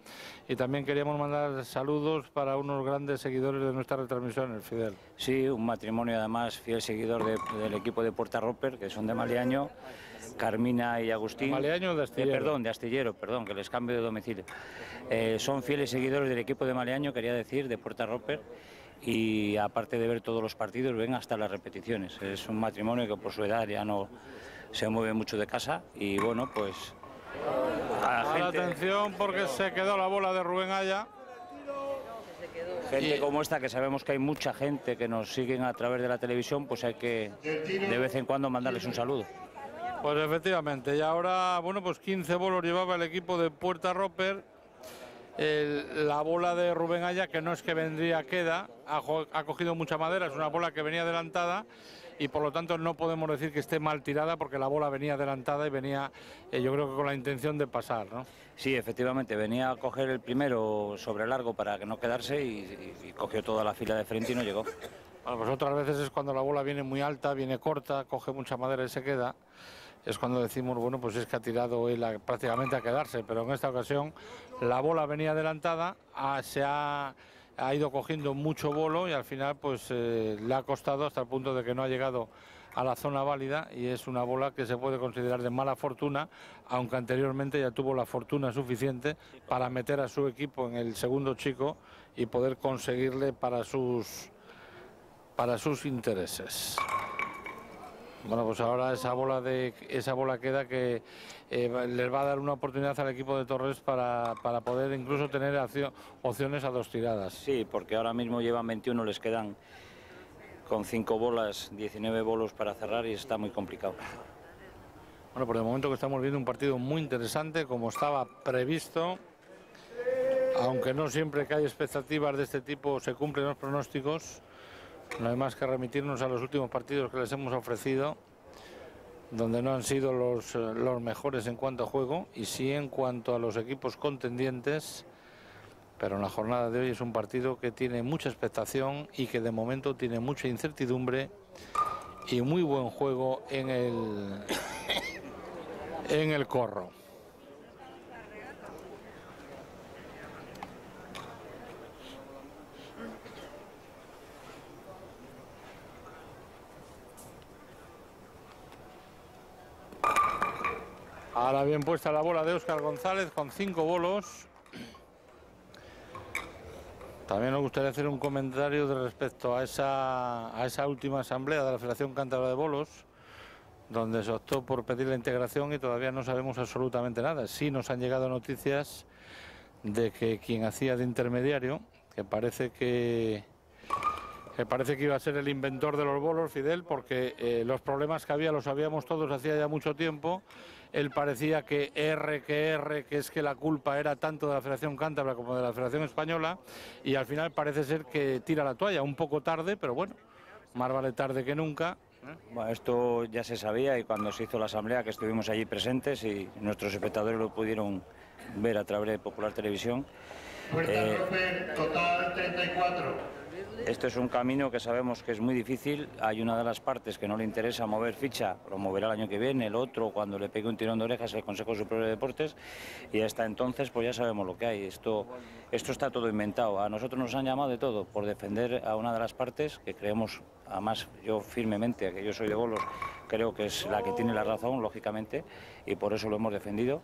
B: Y también queríamos mandar saludos para unos grandes seguidores de nuestra retransmisión, el Fidel.
C: Sí, un matrimonio además fiel seguidor del equipo de Puerta Roper, que son de Maliaño. Carmina y Agustín.
B: ¿Maleaño de Astillero?
C: Eh, perdón, de Astillero, perdón, que les cambio de domicilio. Eh, son fieles seguidores del equipo de Maleaño, quería decir, de Puerta Roper y aparte de ver todos los partidos ven hasta las repeticiones. Es un matrimonio que por su edad ya no se mueve mucho de casa y bueno, pues...
B: A la atención porque se quedó la bola de Rubén Aya.
C: Gente como esta, que sabemos que hay mucha gente que nos siguen a través de la televisión, pues hay que de vez en cuando mandarles un saludo.
B: Pues efectivamente, y ahora, bueno, pues 15 bolos llevaba el equipo de Puerta Roper. la bola de Rubén Aya, que no es que vendría queda, ha, ha cogido mucha madera, es una bola que venía adelantada y por lo tanto no podemos decir que esté mal tirada porque la bola venía adelantada y venía eh, yo creo que con la intención de pasar. ¿no?
C: Sí, efectivamente, venía a coger el primero sobre largo para que no quedarse y, cogió toda la fila de frente y no llegó.
B: Bueno, pues otras veces es cuando la bola viene muy alta, viene corta, coge mucha madera y se queda. Es cuando decimos, bueno, pues es que ha tirado él prácticamente a quedarse, pero en esta ocasión la bola venía adelantada, ah, se ha ha ido cogiendo mucho bolo y al final pues eh, le ha costado hasta el punto de que no ha llegado a la zona válida y es una bola que se puede considerar de mala fortuna, aunque anteriormente ya tuvo la fortuna suficiente para meter a su equipo en el segundo chico y poder conseguirle para sus para sus intereses. Bueno, pues ahora esa bola de esa bola queda que eh, les va a dar una oportunidad al equipo de Torres para, para poder incluso tener opciones a dos tiradas.
C: Sí, porque ahora mismo llevan 21, les quedan con cinco bolas, 19 bolos para cerrar y está muy complicado.
B: Bueno, por el momento que estamos viendo un partido muy interesante, como estaba previsto, aunque no siempre que hay expectativas de este tipo se cumplen los pronósticos. No hay más que remitirnos a los últimos partidos que les hemos ofrecido, donde no han sido los, eh, los mejores en cuanto a juego y sí en cuanto a los equipos contendientes. Pero en la jornada de hoy es un partido que tiene mucha expectación y que de momento tiene mucha incertidumbre y muy buen juego en el, en el corro. Ahora bien puesta la bola de Óscar González con cinco bolos. También nos gustaría hacer un comentario respecto a esa, última asamblea de la Federación Cántabra de Bolos, donde se optó por pedir la integración y todavía no sabemos absolutamente nada. Sí nos han llegado noticias de que quien hacía de intermediario, que parece que parece que iba a ser el inventor de los bolos, Fidel, porque eh, los problemas que había los sabíamos todos hacía ya mucho tiempo. Él parecía que R, que R, que es que la culpa era tanto de la Federación Cántabra como de la Federación Española, y al final parece ser que tira la toalla, un poco tarde, pero bueno, más vale tarde que nunca.
C: Bueno, esto ya se sabía y cuando se hizo la asamblea que estuvimos allí presentes y nuestros espectadores lo pudieron ver a través de Popular Televisión.
D: Puerta
C: Eh,
D: total 34.
C: Esto es un camino que sabemos que es muy difícil. Hay una de las partes que no le interesa mover ficha, lo moverá el año que viene, el otro cuando le pegue un tirón de orejas el Consejo Superior de Deportes y hasta entonces pues ya sabemos lo que hay. Esto, esto está todo inventado. A nosotros nos han llamado de todo por defender a una de las partes que creemos, además yo firmemente, que yo soy de Bolos, creo que es la que tiene la razón, lógicamente, y por eso lo hemos defendido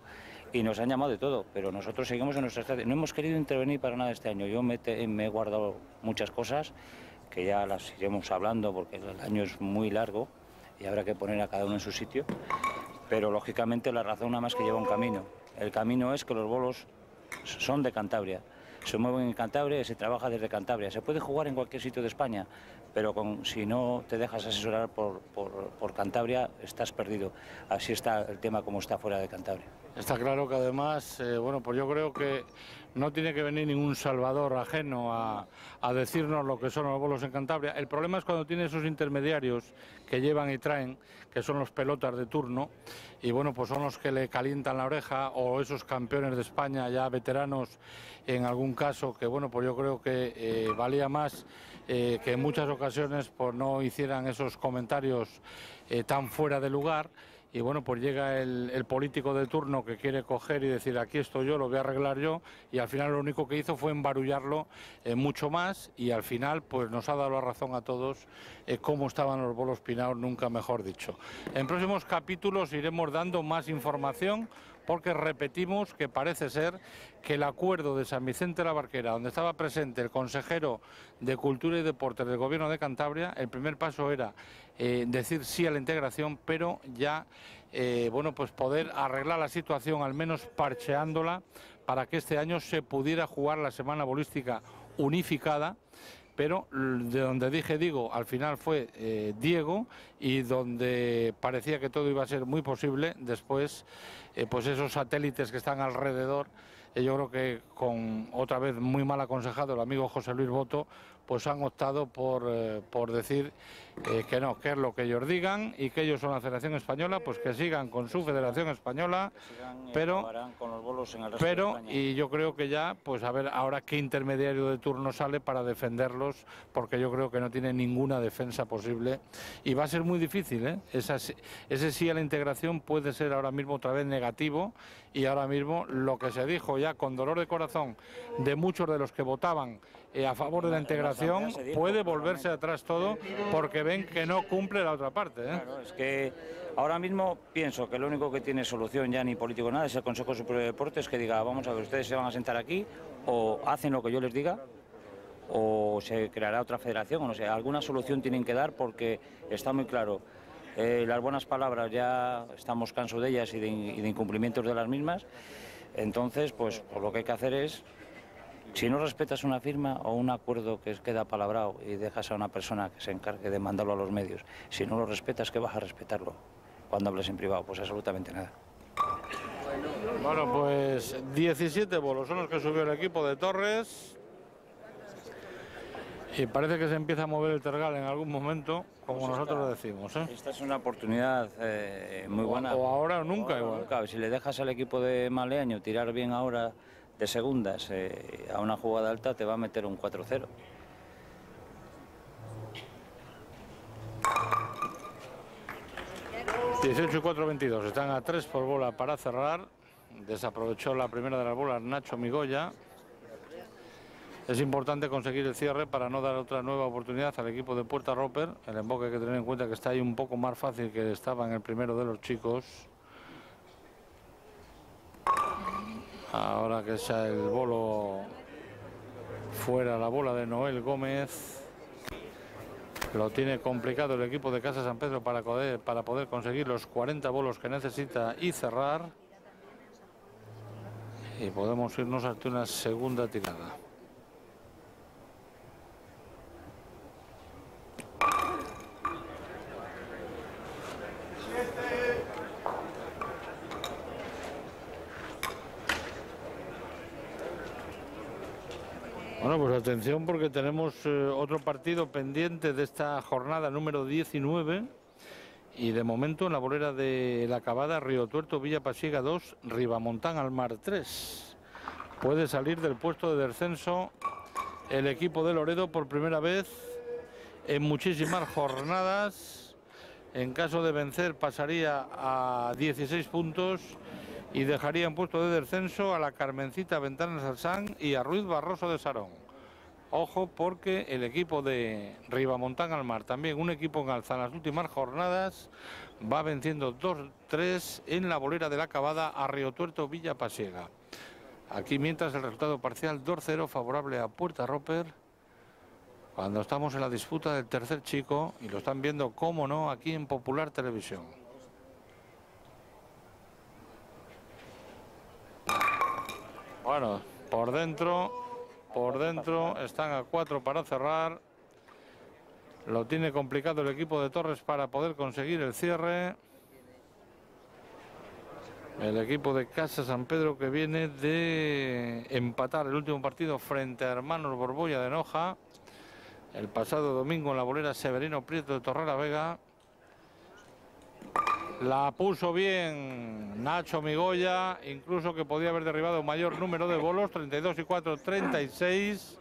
C: y nos han llamado de todo, pero nosotros seguimos en nuestra estrategia. No hemos querido intervenir para nada este año. Yo me, he guardado muchas cosas que ya las iremos hablando porque el año es muy largo y habrá que poner a cada uno en su sitio. Pero lógicamente la razón nada más que lleva un camino. El camino es que los bolos son de Cantabria. Se mueven en Cantabria y se trabaja desde Cantabria. Se puede jugar en cualquier sitio de España, pero si no te dejas asesorar por- por Cantabria, estás perdido. Así está el tema como está fuera de Cantabria.
B: Está claro que además, eh, bueno, pues yo creo que no tiene que venir ningún salvador ajeno a, a decirnos lo que son los bolos en Cantabria. El problema es cuando tiene esos intermediarios que llevan y traen, que son los pelotas de turno, y bueno, pues son los que le calientan la oreja, o esos campeones de España ya veteranos en algún caso, que bueno, pues yo creo que eh, valía más eh, que en muchas ocasiones pues no hicieran esos comentarios tan fuera de lugar y bueno, pues llega el, político de turno que quiere coger y decir aquí estoy yo, lo voy a arreglar yo y al final lo único que hizo fue embarullarlo eh, mucho más y al final pues nos ha dado la razón a todos eh, cómo estaban los bolos pinados, nunca mejor dicho. En próximos capítulos iremos dando más información porque repetimos que parece ser que el acuerdo de San Vicente de la Barquera, donde estaba presente el consejero de Cultura y Deportes del Gobierno de Cantabria, el primer paso era eh, decir sí a la integración, pero ya eh, bueno pues poder arreglar la situación, al menos parcheándola, para que este año se pudiera jugar la semana bolística unificada pero de donde dije digo, al final fue eh, Diego y donde parecía que todo iba a ser muy posible, después eh, pues esos satélites que están alrededor, eh, yo creo que con otra vez muy mal aconsejado el amigo José Luis Boto, pues han optado por, por decir eh, que no, que es lo que ellos digan y que ellos son la Federación Española, pues que sigan con su Federación Española,
C: Sigan y
B: pero
C: acabarán con los bolos en el resto de
B: pero, y yo creo que ya, pues a ver ahora qué intermediario de turno sale para defenderlos, porque yo creo que no tiene ninguna defensa posible. Y va a ser muy difícil, ¿eh? Esa ese sí a la integración puede ser ahora mismo otra vez negativo, y ahora mismo lo que se dijo ya con dolor de corazón de muchos de los que votaban eh, a favor de la integración, puede volverse atrás todo, porque ven que no cumple la otra parte, ¿eh?
C: Claro, es que ahora mismo pienso que lo único que tiene solución ya ni político nada es el Consejo Superior de Deportes que diga, vamos a ver, ustedes se van a sentar aquí o hacen lo que yo les diga o se creará otra federación o no sé, alguna solución tienen que dar porque está muy claro. eh, las buenas palabras ya estamos cansados de ellas y de, y de incumplimientos de las mismas. Entonces, pues, pues lo que hay que hacer es si no respetas una firma o un acuerdo que queda palabrado y dejas a una persona que se encargue de mandarlo a los medios, si no lo respetas, ¿qué vas a respetarlo cuando hables en privado? Pues absolutamente nada.
B: Bueno, pues 17 bolos son los que subió el equipo de Torres. Y parece que se empieza a mover el Tergal en algún momento, como
C: Pues
B: nosotros
C: está.
B: lo decimos. ¿eh?
C: Esta es una oportunidad eh, muy
B: O-
C: buena.
B: o ahora o nunca
C: Ahora
B: igual.
C: nunca. Si le dejas al equipo de Maleaño tirar bien ahora de segundas eh, a una jugada alta, te va a meter un 4-0.
B: ¿eh? 18 y 4, 22. Están a 3 por bola para cerrar. Desaprovechó la primera de las bolas Nacho Migoya. Es importante conseguir el cierre para no dar otra nueva oportunidad al equipo de Puerta Roper. El emboque hay que tener en cuenta que está ahí un poco más fácil que estaba en el primero de los chicos. Ahora que está el bolo fuera, la bola de Noel Gómez. Lo tiene complicado el equipo de Casa San Pedro para poder, para poder conseguir los 40 bolos que necesita y cerrar. Y podemos irnos ante una segunda tirada. Pues atención porque tenemos eh, otro partido pendiente de esta jornada número 19 y de momento en la bolera de la acabada Río Tuerto Villa Pasiega 2, Ribamontán al Mar 3. Puede salir del puesto de descenso el equipo de Loredo por primera vez en muchísimas jornadas. En caso de vencer pasaría a 16 puntos y dejaría en puesto de descenso a la Carmencita Ventanas Alsán y a Ruiz Barroso de Sarón. Ojo porque el equipo de Ribamontán al Mar, también un equipo en alza en las últimas jornadas, va venciendo 2-3 en la bolera de la acabada a Río Tuerto Villa Pasiega. Aquí mientras el resultado parcial 2-0 favorable a Puerta Roper. Cuando estamos en la disputa del tercer chico y lo están viendo, cómo no, aquí en Popular Televisión. Bueno, por dentro, por dentro, están a cuatro para cerrar. Lo tiene complicado el equipo de Torres para poder conseguir el cierre. El equipo de Casa San Pedro que viene de empatar el último partido frente a Hermanos Borbolla de Noja. El pasado domingo en la bolera Severino Prieto de Torrera Vega. La puso bien Nacho Migoya, incluso que podía haber derribado un mayor número de bolos, 32 y 4, 36.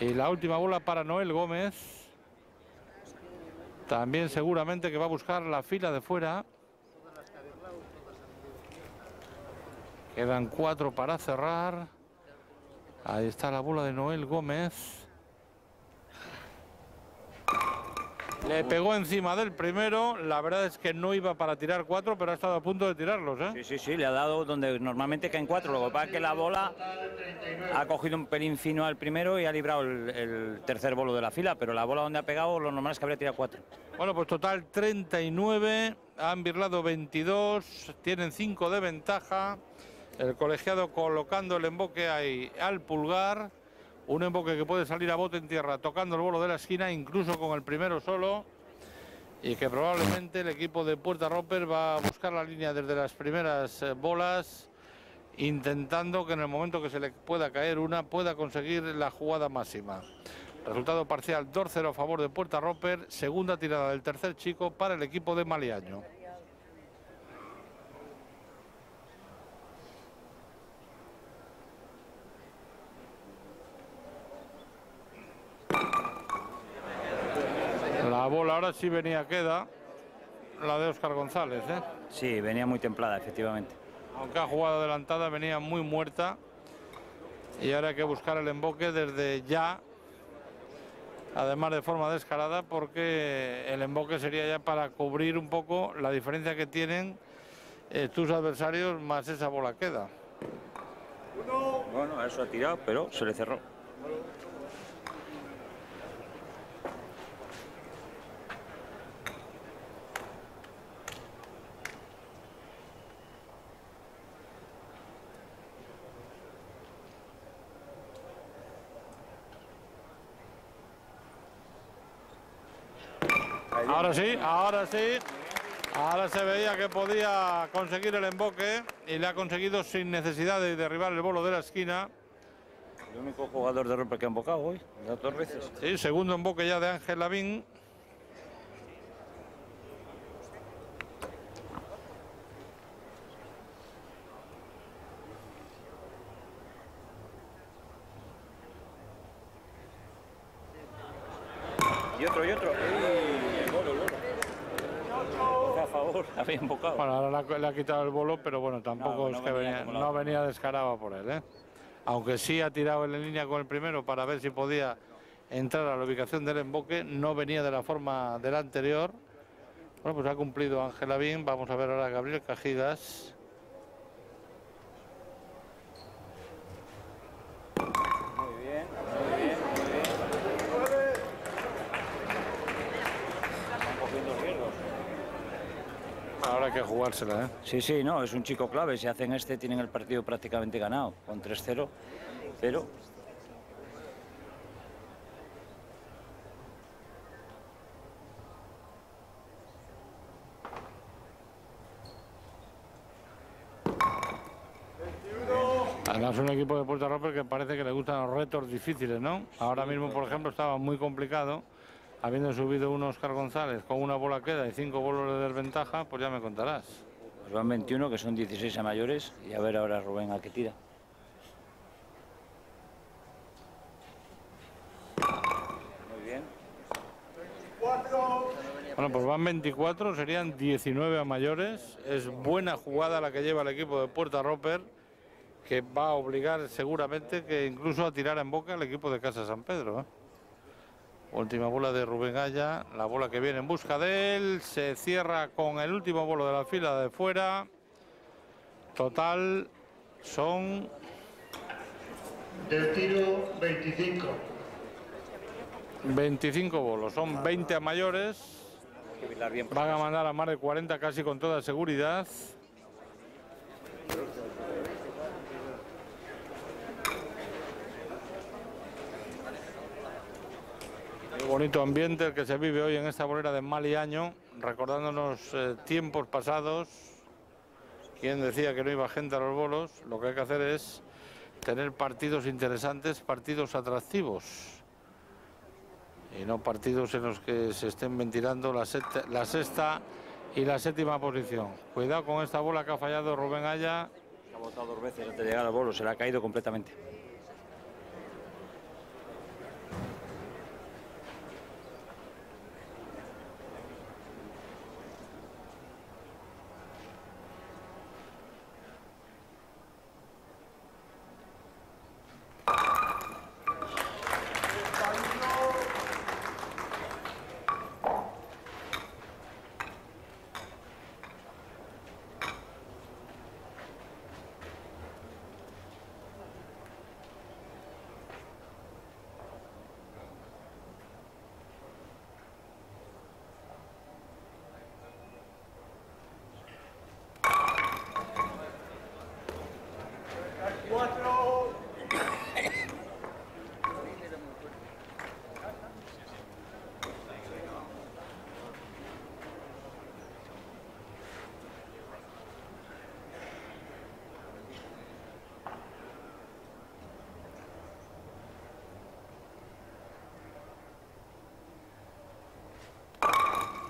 B: Y la última bola para Noel Gómez. También seguramente que va a buscar la fila de fuera. Quedan cuatro para cerrar. Ahí está la bola de Noel Gómez. Le pegó encima del primero. La verdad es que no iba para tirar cuatro, pero ha estado a punto de tirarlos. ¿eh?
C: Sí, sí, sí, le ha dado donde normalmente caen cuatro. Lo que pasa es que la bola ha cogido un pelín fino al primero y ha librado el, el tercer bolo de la fila, pero la bola donde ha pegado, lo normal es que habría tirado cuatro.
B: Bueno, pues total 39. Han birlado 22. Tienen 5 de ventaja. El colegiado colocando el emboque ahí al pulgar. Un emboque que puede salir a bote en tierra tocando el bolo de la esquina, incluso con el primero solo. Y que probablemente el equipo de Puerta Roper va a buscar la línea desde las primeras eh, bolas, intentando que en el momento que se le pueda caer una pueda conseguir la jugada máxima. Resultado parcial 2-0 a favor de Puerta Roper, segunda tirada del tercer chico para el equipo de Maliaño. La bola ahora sí venía queda, la de Óscar González, ¿eh?
C: Sí, venía muy templada, efectivamente.
B: aunque ha jugado adelantada, venía muy muerta. Y ahora hay que buscar el emboque desde ya, además de forma descarada, porque el emboque sería ya para cubrir un poco la diferencia que tienen eh, tus adversarios más esa bola queda.
C: Bueno, eso ha tirado, pero se le cerró.
B: Ahora sí, ahora sí. Ahora se veía que podía conseguir el emboque y le ha conseguido sin necesidad de derribar el bolo de la esquina.
C: El único jugador de rompe que ha embocado hoy, las dos veces.
B: Sí, segundo emboque ya de Ángel Lavín.
C: Y otro, y otro. ¡Uy! El gol, el gol. Está a favor, había embocado.
B: Bueno, ahora le ha- le ha quitado el bolo, pero bueno, tampoco
C: No,
B: es que
C: venía
B: venía,
C: la
B: no venía descarado por él. ¿eh? Aunque sí ha tirado en línea con el primero para ver si podía entrar a la ubicación del emboque, no venía de la forma del anterior. Bueno, pues ha cumplido Ángel Lavín. Vamos a ver ahora a Gabriel Cajidas.
C: Muy bien, muy bien, muy bien. Están cogiendo riesgos.
B: Ahora hay que jugársela, ¿eh?
C: Sí, sí, no, es un chico clave. Si hacen este, tienen el partido prácticamente ganado, con 3-0. Pero
B: Además es un equipo de Puerto Roper que parece que le gustan los retos difíciles, ¿no? Ahora mismo, por ejemplo, estaba muy complicado. Habiendo subido uno Oscar González con una bola queda y cinco bolos de desventaja, pues ya me contarás.
C: Pues van 21, que son 16 a mayores, y a ver ahora Rubén a qué tira. Muy bien.
B: Bueno, pues van 24, serían 19 a mayores. Es buena jugada la que lleva el equipo de Puerta Roper, que va a obligar seguramente que incluso a tirar en boca el equipo de Casa San Pedro. ¿eh? Última bola de Rubén Gaya, la bola que viene en busca de él, se cierra con el último bolo de la fila de fuera. Total son
D: Del tiro 25.
B: 25 bolos, son 20 a mayores. Van a mandar a más de 40 casi con toda seguridad. Bonito ambiente el que se vive hoy en esta bolera de mal año, recordándonos eh, tiempos pasados. Quien decía que no iba gente a los bolos, lo que hay que hacer es tener partidos interesantes, partidos atractivos y no partidos en los que se estén ventilando la, sexta- y la séptima posición. Cuidado con esta bola que ha fallado Rubén Aya.
C: Ha botado dos veces antes de llegar al bolo, se le ha caído completamente.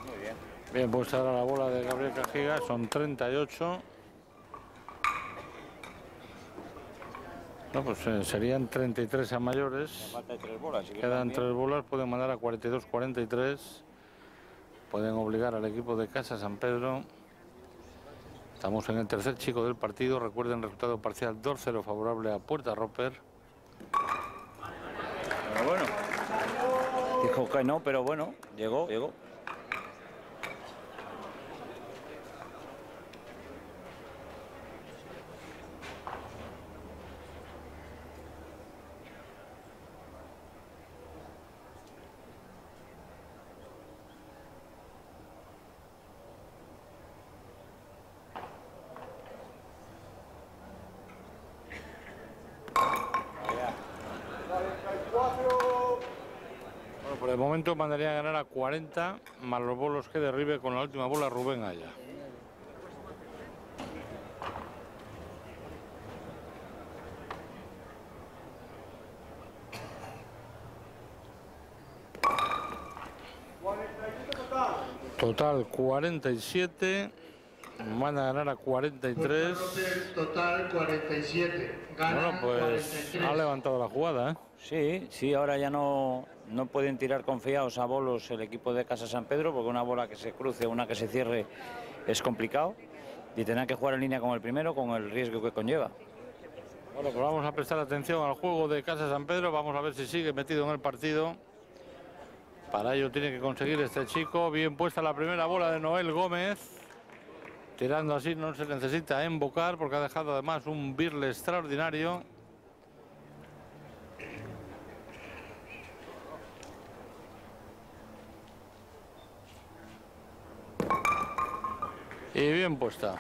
C: Muy bien.
B: Bien, pues ahora la bola de Gabriel Cajiga, son 38. No, pues eh, serían 33 a mayores.
C: Tres bolas. si
B: Quedan tres bolas, pueden mandar a 42-43. Pueden obligar al equipo de Casa San Pedro. Estamos en el tercer chico del partido. Recuerden resultado parcial 2-0 favorable a Puerta Roper.
C: Pero bueno. Dijo que no, pero bueno, llegó, llegó.
B: Mandaría a ganar a 40 más los bolos que derribe con la última bola Rubén Aya. Total 47, van a ganar a 43.
D: Roper, total 47. Gana
B: Bueno, pues
D: 43.
B: ha levantado la jugada, ¿eh?
C: Sí, sí, ahora ya no, no pueden tirar confiados a bolos el equipo de Casa San Pedro, porque una bola que se cruce, una que se cierre es complicado. Y tendrán que jugar en línea con el primero, con el riesgo que conlleva.
B: Bueno, pues vamos a prestar atención al juego de Casa San Pedro. Vamos a ver si sigue metido en el partido. Para ello tiene que conseguir este chico. Bien puesta la primera bola de Noel Gómez. Tirando así no se necesita embocar porque ha dejado además un birle extraordinario. Y bien puesta.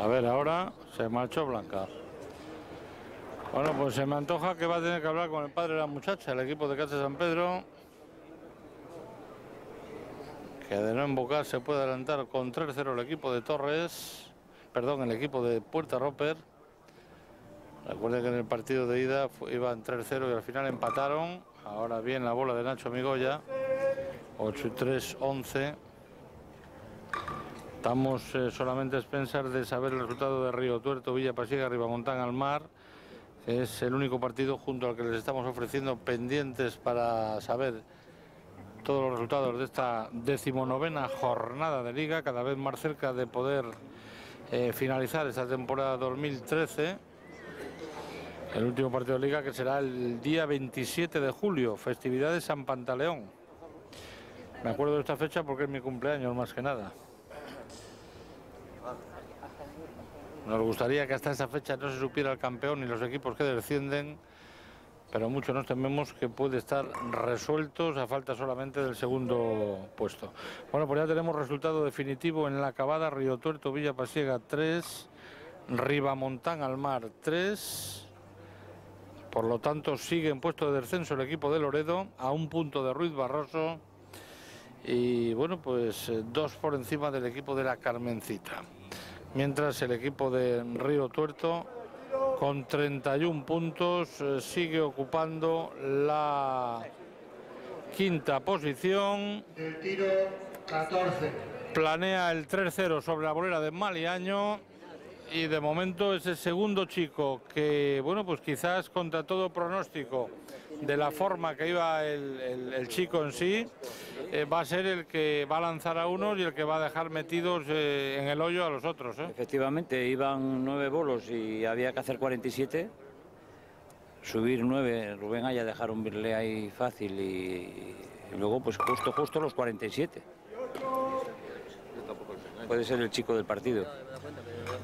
B: A ver, ahora se marchó Blanca. Bueno, pues se me antoja que va a tener que hablar con el padre de la muchacha, el equipo de Casa San Pedro. Que de no invocar se puede adelantar con 3-0 el equipo de Torres. Perdón, el equipo de Puerta Roper. Recuerden que en el partido de ida iban 3-0 y al final empataron. Ahora bien la bola de Nacho Migoya. 8-3-11. Estamos eh, solamente a expensar de saber el resultado de Río Tuerto, Villa Pasiega, Ribamontán al Mar. Es el único partido junto al que les estamos ofreciendo pendientes para saber todos los resultados de esta decimonovena jornada de liga, cada vez más cerca de poder eh, finalizar esta temporada 2013. El último partido de liga que será el día 27 de julio, festividad de San Pantaleón. Me acuerdo de esta fecha porque es mi cumpleaños más que nada. Nos gustaría que hasta esa fecha no se supiera el campeón ni los equipos que descienden, pero mucho nos tememos que puede estar resueltos a falta solamente del segundo puesto. Bueno, pues ya tenemos resultado definitivo en la acabada, Río Tuerto, Villa Pasiega 3, Ribamontán al Mar 3. Por lo tanto, sigue en puesto de descenso el equipo de Loredo a un punto de Ruiz Barroso y bueno, pues eh, dos por encima del equipo de la Carmencita mientras el equipo de Río Tuerto con 31 puntos eh, sigue ocupando la quinta posición.
D: Del tiro 14.
B: Planea el 3-0 sobre la bolera de Maliaño y de momento ese segundo chico que, bueno, pues quizás contra todo pronóstico de la forma que iba el, chico en sí, eh, va a ser el que va a lanzar a unos y el que va a dejar metidos eh, en el hoyo a los otros. ¿eh?
C: Efectivamente, iban nueve bolos y había que hacer 47. Subir nueve, Rubén haya dejar un birle ahí fácil y, y luego pues justo justo los 47. Puede ser el chico del partido.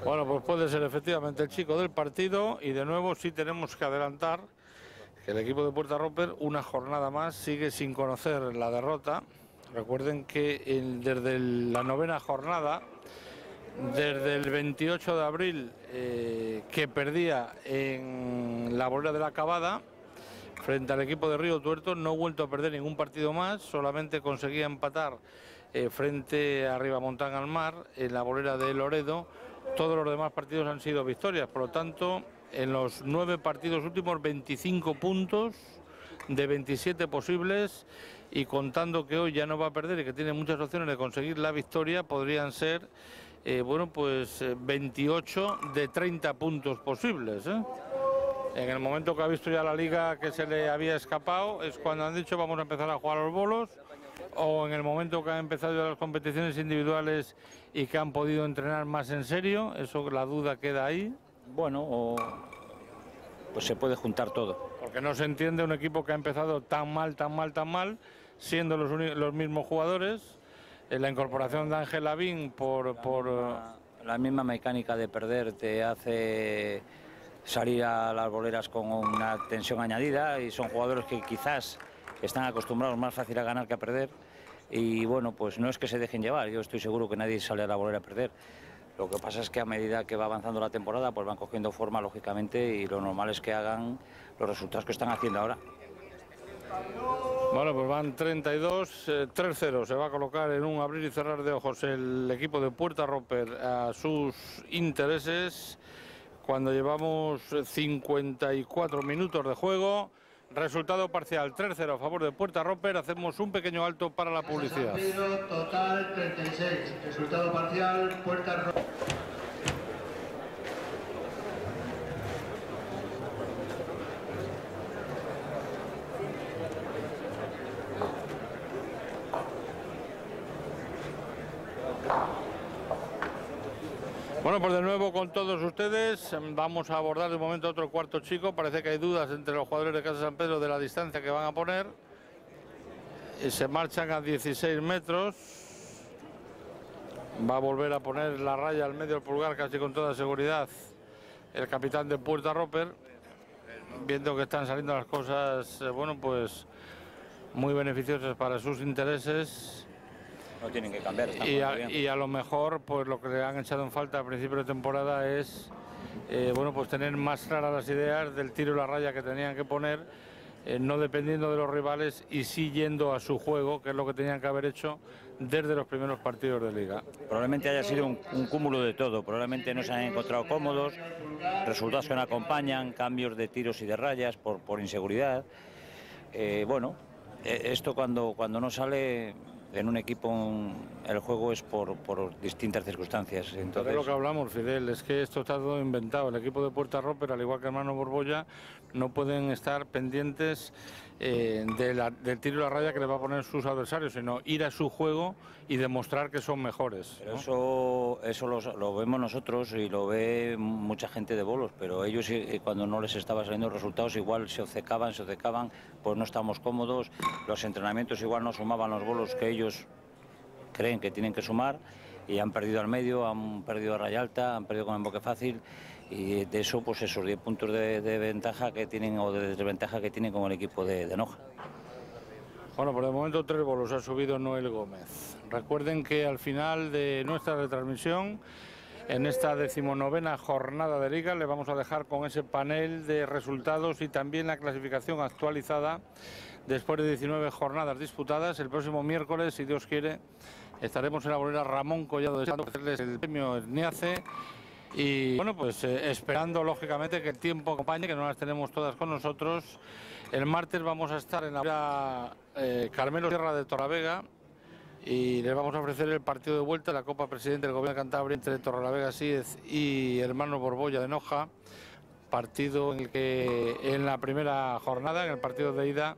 B: Bueno, pues puede ser efectivamente el chico del partido y de nuevo sí tenemos que adelantar el equipo de Puerta Roper una jornada más sigue sin conocer la derrota. Recuerden que desde la novena jornada, desde el 28 de abril eh, que perdía en la bolera de la Cabada, frente al equipo de Río Tuerto, no ha vuelto a perder ningún partido más, solamente conseguía empatar eh, frente a Ribamontán al Mar en la bolera de Loredo todos los demás partidos han sido victorias, por lo tanto, en los nueve partidos últimos, 25 puntos de 27 posibles y contando que hoy ya no va a perder y que tiene muchas opciones de conseguir la victoria, podrían ser, eh, bueno, pues 28 eh, de 30 puntos posibles. ¿eh? En el momento que ha visto ya la liga que se le había escapado es cuando han dicho vamos a empezar a jugar los bolos o en el momento que han empezado las competiciones individuales y que han podido entrenar más en serio? Eso la duda queda ahí.
C: Bueno, o pues se puede juntar todo.
B: Porque no se entiende un equipo que ha empezado tan mal, tan mal, tan mal, siendo los, los mismos jugadores. En la incorporación de Ángel Lavín por... por...
C: la misma mecánica de perder te hace salir a las boleras con una tensión añadida y son jugadores que quizás están acostumbrados más fácil a ganar que a perder y bueno, pues no es que se dejen llevar, yo estoy seguro que nadie sale a la bolera a perder. Lo que pasa es que a medida que va avanzando la temporada, pues van cogiendo forma lógicamente y lo normal es que hagan los resultados que están haciendo ahora.
B: Bueno, pues van 32, 3-0. Eh, se va a colocar en un abrir y cerrar de ojos el equipo de Puerta Roper a sus intereses cuando llevamos 54 minutos de juego. Resultado parcial 3-0 a favor de Puerta Roper. Hacemos un pequeño alto para la publicidad.
D: Total 36. Resultado parcial Puerta Roper.
B: Bueno, pues de nuevo con todos ustedes vamos a abordar de momento otro cuarto chico. Parece que hay dudas entre los jugadores de Casa San Pedro de la distancia que van a poner. Y se marchan a 16 metros. Va a volver a poner la raya al medio del pulgar casi con toda seguridad el capitán de Puerta Roper. Viendo que están saliendo las cosas, eh, bueno, pues muy beneficiosas para sus intereses.
C: No tienen que cambiar.
B: Y a,
C: bien.
B: y a lo mejor, pues lo que le han echado en falta a principio de temporada es, eh, bueno, pues tener más claras las ideas del tiro y la raya que tenían que poner, eh, no dependiendo de los rivales y sí yendo a su juego, que es lo que tenían que haber hecho desde los primeros partidos de liga.
C: Probablemente haya sido un, un cúmulo de todo. Probablemente no se han encontrado cómodos, resultados que no acompañan, cambios de tiros y de rayas por, por inseguridad. Eh, bueno, esto cuando, cuando no sale en un equipo, un- el juego es por, por distintas circunstancias.
B: Entonces,
C: Entonces,
B: lo que hablamos, Fidel, es que esto está todo inventado. El equipo de Puerta Roper, al igual que hermano Borbolla, no pueden estar pendientes eh, de la- del tiro y la raya que le va a poner sus adversarios, sino ir a su juego y demostrar que son mejores.
C: Eso, eso lo, lo vemos nosotros y lo ve mucha gente de bolos, pero ellos eh, cuando no les estaba saliendo resultados igual se obcecaban, se obcecaban, pues no estamos cómodos, los entrenamientos igual no sumaban los bolos que ellos creen que tienen que sumar y han perdido al medio, han perdido a raya alta, han perdido con emboque fácil y de eso pues esos 10 puntos de, ventaja que tienen o de desventaja que tienen con el equipo de, Noja.
B: Bueno, por el momento tres bolos ha subido Noel Gómez. Recuerden que al final de nuestra retransmisión, en esta decimonovena jornada de liga, le vamos a dejar con ese panel de resultados y también la clasificación actualizada después de 19 jornadas disputadas. El próximo miércoles, si Dios quiere, estaremos en la bolera Ramón Collado de hacerles el premio Niace. Y bueno, pues eh, esperando lógicamente que el tiempo acompañe, que no las tenemos todas con nosotros. El martes vamos a estar en la eh, Carmelo Sierra de Torravega y les vamos a ofrecer el partido de vuelta de la Copa Presidente del Gobierno Cantabria entre Torrelavega Síez y Hermano Borbolla de Noja. Partido en el que en la primera jornada, en el partido de ida,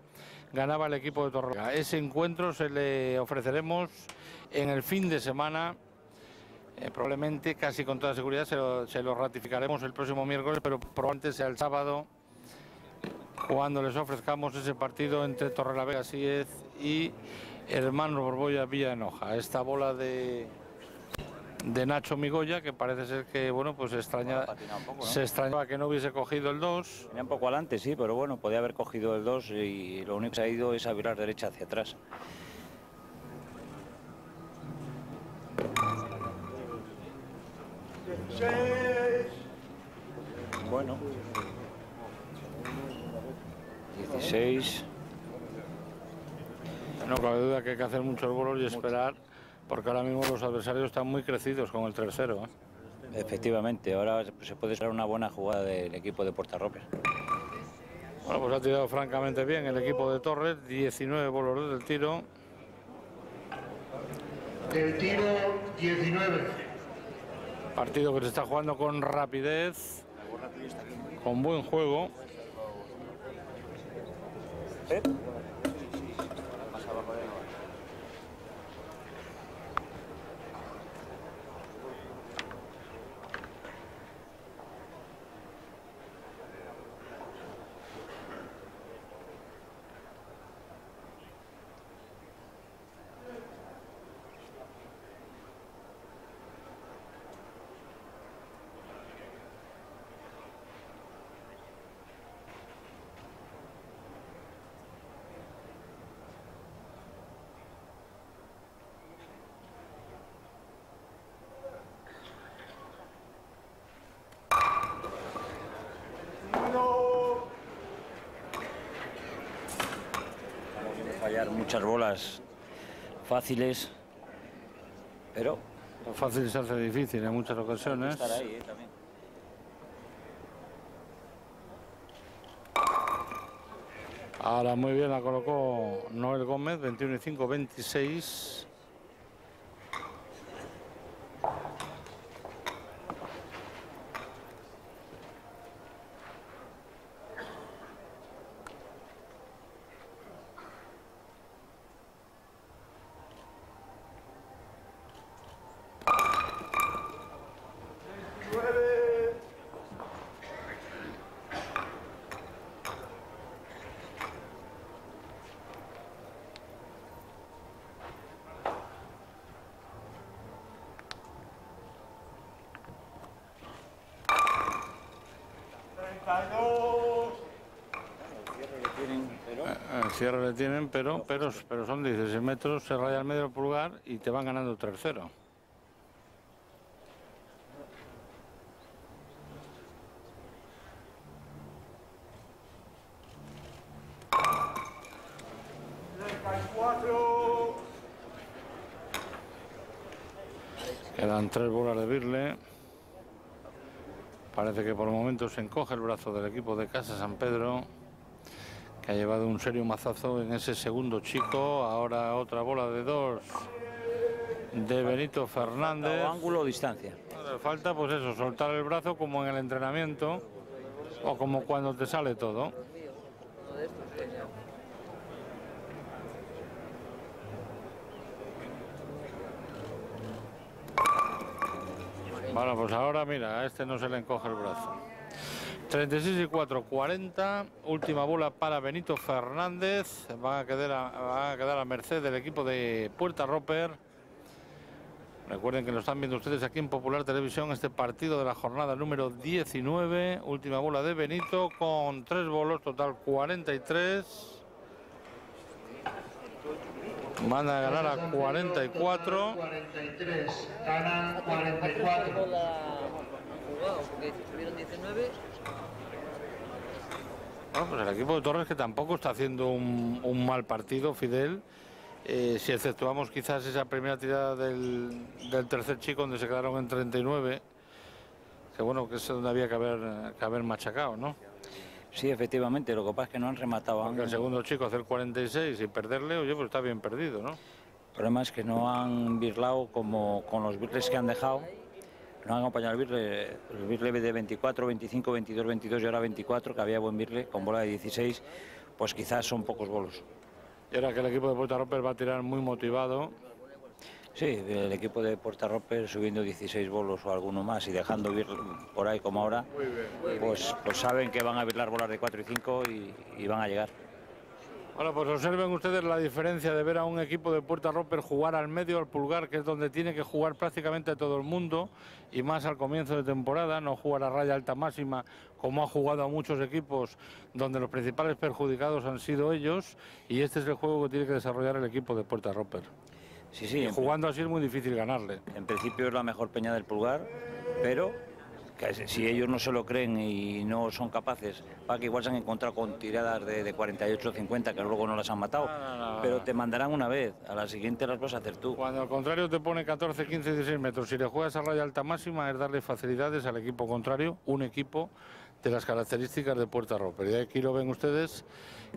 B: ganaba el equipo de Torrelavega. Ese encuentro se le ofreceremos en el fin de semana. Eh, probablemente, casi con toda seguridad, se lo, se lo ratificaremos el próximo miércoles, pero probablemente sea el sábado cuando les ofrezcamos ese partido entre Torrelavega Síez y Hermano Borbolla Villa Enoja. Esta bola de, de Nacho Migoya, que parece ser que bueno, pues extraña, se extrañaba que no hubiese cogido el 2.
C: Venía un poco adelante, sí, pero bueno, podía haber cogido el 2 y lo único que se ha ido es a virar derecha hacia atrás. Bueno. 16.
B: No cabe duda que hay que hacer muchos bolos y esperar, porque ahora mismo los adversarios están muy crecidos con el tercero. ¿eh?
C: Efectivamente, ahora se puede ser una buena jugada del equipo de Puerta Roper.
B: Bueno, pues ha tirado francamente bien el equipo de Torres, 19 bolos desde el tiro.
D: Del tiro 19.
B: Partido que se está jugando con rapidez, con buen juego.
C: Fallar muchas bolas fáciles, pero
B: Lo fácil se hace difícil en muchas ocasiones.
C: estar ahí eh, también.
B: Ahora muy bien la colocó Noel Gómez, 21 y 5, 26. Cierre le tienen, pero, pero, pero son 16 metros, se raya al medio pulgar y te van ganando 3-0. Quedan tres bolas de Birle. Parece que por el momento se encoge el brazo del equipo de Casa San Pedro, que ha llevado un serio mazazo en ese segundo chico. Ahora otra bola de dos de Benito Fernández.
C: O ángulo o distancia.
B: Falta pues eso, soltar el brazo como en el entrenamiento o como cuando te sale todo. Bueno, pues ahora mira, a este no se le encoge el brazo. 36 y 4, 40. Última bola para Benito Fernández. Va a quedar a, va a, quedar a merced del equipo de Puerta Roper. Recuerden que lo están viendo ustedes aquí en Popular Televisión, este partido de la jornada número 19. Última bola de Benito con tres bolos, total 43. Van a ganar a 44.
D: 43, ganan 44.
F: porque tuvieron 19.
B: Bueno, pues el equipo de Torres que tampoco está haciendo un, un mal partido, Fidel. Eh, si exceptuamos quizás esa primera tirada del, del, tercer chico donde se quedaron en 39, que bueno, que es donde había que haber, que haber machacado, ¿no?
C: Sí, efectivamente, lo que pasa es que no han rematado.
B: Porque el segundo chico hacer 46 y perderle, oye, pues está bien perdido, ¿no?
C: El problema es que no han birlado como con los birles que han dejado. No han acompañado el birle, el birle de 24, 25, 22, 22 y ahora 24, que había buen birle, con bola de 16, pues quizás son pocos bolos.
B: Y ahora que el equipo de Puerta Roper va a tirar muy motivado.
C: Sí, el equipo de Puerta Roper subiendo 16 bolos o alguno más y dejando vir por ahí como ahora, pues, pues saben que van a virlar bolas de 4 y 5 y, y van a llegar.
B: Bueno, pues observen ustedes la diferencia de ver a un equipo de Puerta Roper jugar al medio al pulgar, que es donde tiene que jugar prácticamente todo el mundo, y más al comienzo de temporada, no jugar a raya alta máxima como ha jugado a muchos equipos donde los principales perjudicados han sido ellos, y este es el juego que tiene que desarrollar el equipo de Puerta Roper.
C: Sí, sí.
B: Y jugando así es muy difícil ganarle.
C: En principio es la mejor peña del pulgar, pero que si ellos no se lo creen y no son capaces, para que igual se han encontrado con tiradas de, de 48 50 que luego no las han matado,
B: No, no, no,
C: pero te mandarán una vez, a la siguiente las vas a hacer tú.
B: Cuando al contrario te pone 14, 15, 16 metros, si le juegas a raya alta máxima es darle facilidades al equipo contrario, un equipo de las características de Puerta Roper. Y aquí lo ven ustedes,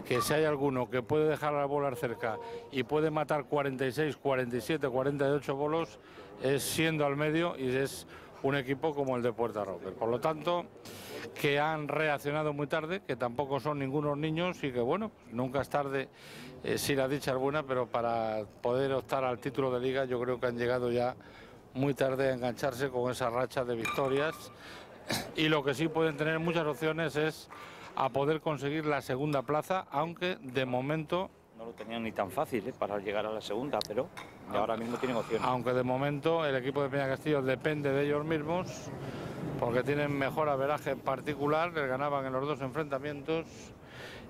B: que si hay alguno que puede dejar la bola cerca y puede matar 46, 47, 48 bolos, es siendo al medio y es un equipo como el de Puerta Roper. Por lo tanto, que han reaccionado muy tarde, que tampoco son ningunos niños y que bueno, nunca es tarde eh, si la dicha es buena, pero para poder optar al título de liga yo creo que han llegado ya muy tarde a engancharse con esa racha de victorias y lo que sí pueden tener muchas opciones es a poder conseguir la segunda plaza, aunque de momento
C: No lo tenían ni tan fácil ¿eh? para llegar a la segunda, pero ahora mismo tienen opción.
B: aunque de momento el equipo de Peña Castillo depende de ellos mismos, porque tienen mejor averaje particular, les ganaban en los dos enfrentamientos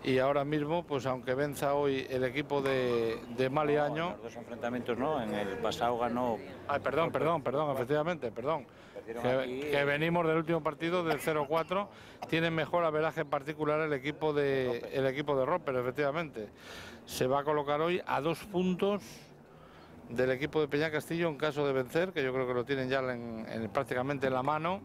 B: y ahora mismo, pues aunque venza hoy el equipo de, de Maliaño,
C: Los dos enfrentamientos no, en el pasado ganó
B: Ay, perdón, perdón, perdón, efectivamente, perdón. Que, venimos del último partido del 0-4, tiene mejor averaje en particular el equipo de el equipo de Roper, efectivamente. Se va a colocar hoy a dos puntos del equipo de Peña Castillo en caso de vencer, que yo creo que lo tienen ya en- en- prácticamente en la mano.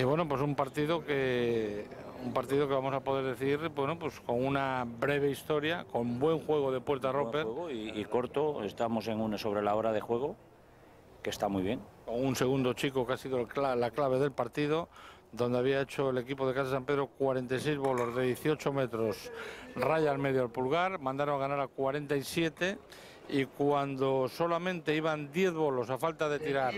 B: Y bueno, pues un partido que un partido que vamos a poder decir, bueno, pues con una breve historia, con buen juego de Puerta
C: juego y, y corto. Estamos en una sobre la hora de juego, que está muy bien.
B: con un segundo chico que ha sido la clave del partido, donde había hecho el equipo de Casa San Pedro 46 bolos de 18 metros, raya al medio al pulgar, mandaron a ganar a 47 y cuando solamente iban 10 bolos a falta de tirar,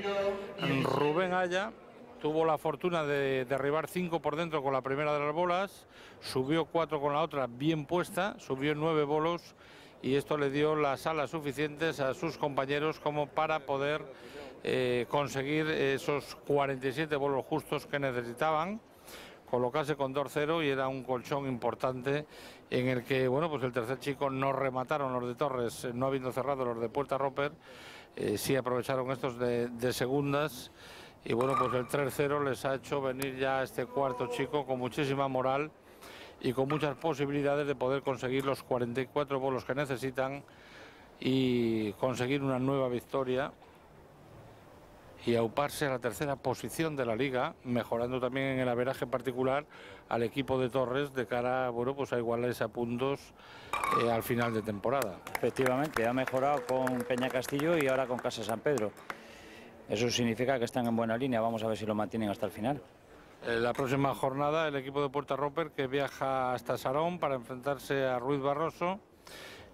B: Rubén Aya tuvo la fortuna de derribar 5 por dentro con la primera de las bolas, subió 4 con la otra bien puesta, subió 9 bolos y esto le dio las alas suficientes a sus compañeros como para poder eh, conseguir esos 47 bolos justos que necesitaban. colocarse con 2-0 y era un colchón importante en el que, bueno, pues el tercer chico no remataron los de Torres, eh, no habiendo cerrado los de Puerta Roper, eh, sí aprovecharon estos de, segundas y bueno, pues el 3-0 les ha hecho venir ya a este cuarto chico con muchísima moral y con muchas posibilidades de poder conseguir los 44 bolos que necesitan y conseguir una nueva victoria y auparse a la tercera posición de la liga, mejorando también en el averaje particular al equipo de Torres de cara bueno, pues a iguales a puntos eh, al final de temporada.
C: Efectivamente, ha mejorado con Peña Castillo y ahora con Casa San Pedro. Eso significa que están en buena línea, vamos a ver si lo mantienen hasta el final.
B: Eh, la próxima jornada el equipo de Puerta Roper que viaja hasta Sarón para enfrentarse a Ruiz Barroso.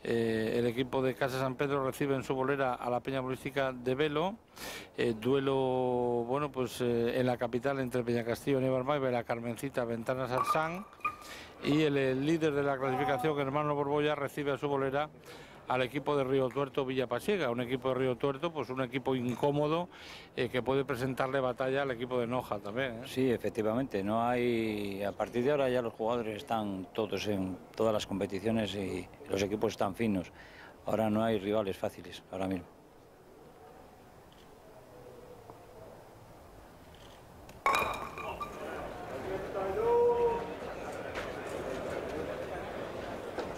B: Eh, el equipo de Casa San Pedro recibe en su bolera a la Peña Bolística de Velo. Eh, duelo, bueno, pues en la capital entre Peña Castillo, Nevarmaiva y la Carmencita Ventanas Arsán. Y el, el líder de la clasificación, Hermano Borbolla, recibe a su bolera al equipo de Río Tuerto Villa Pasiega, un equipo de Río Tuerto, pues un equipo incómodo eh, que puede presentarle batalla al equipo de Noja también. ¿eh?
C: Sí, efectivamente, no hay a partir de ahora ya los jugadores están todos en todas las competiciones y los equipos están finos. Ahora no hay rivales fáciles ahora mismo.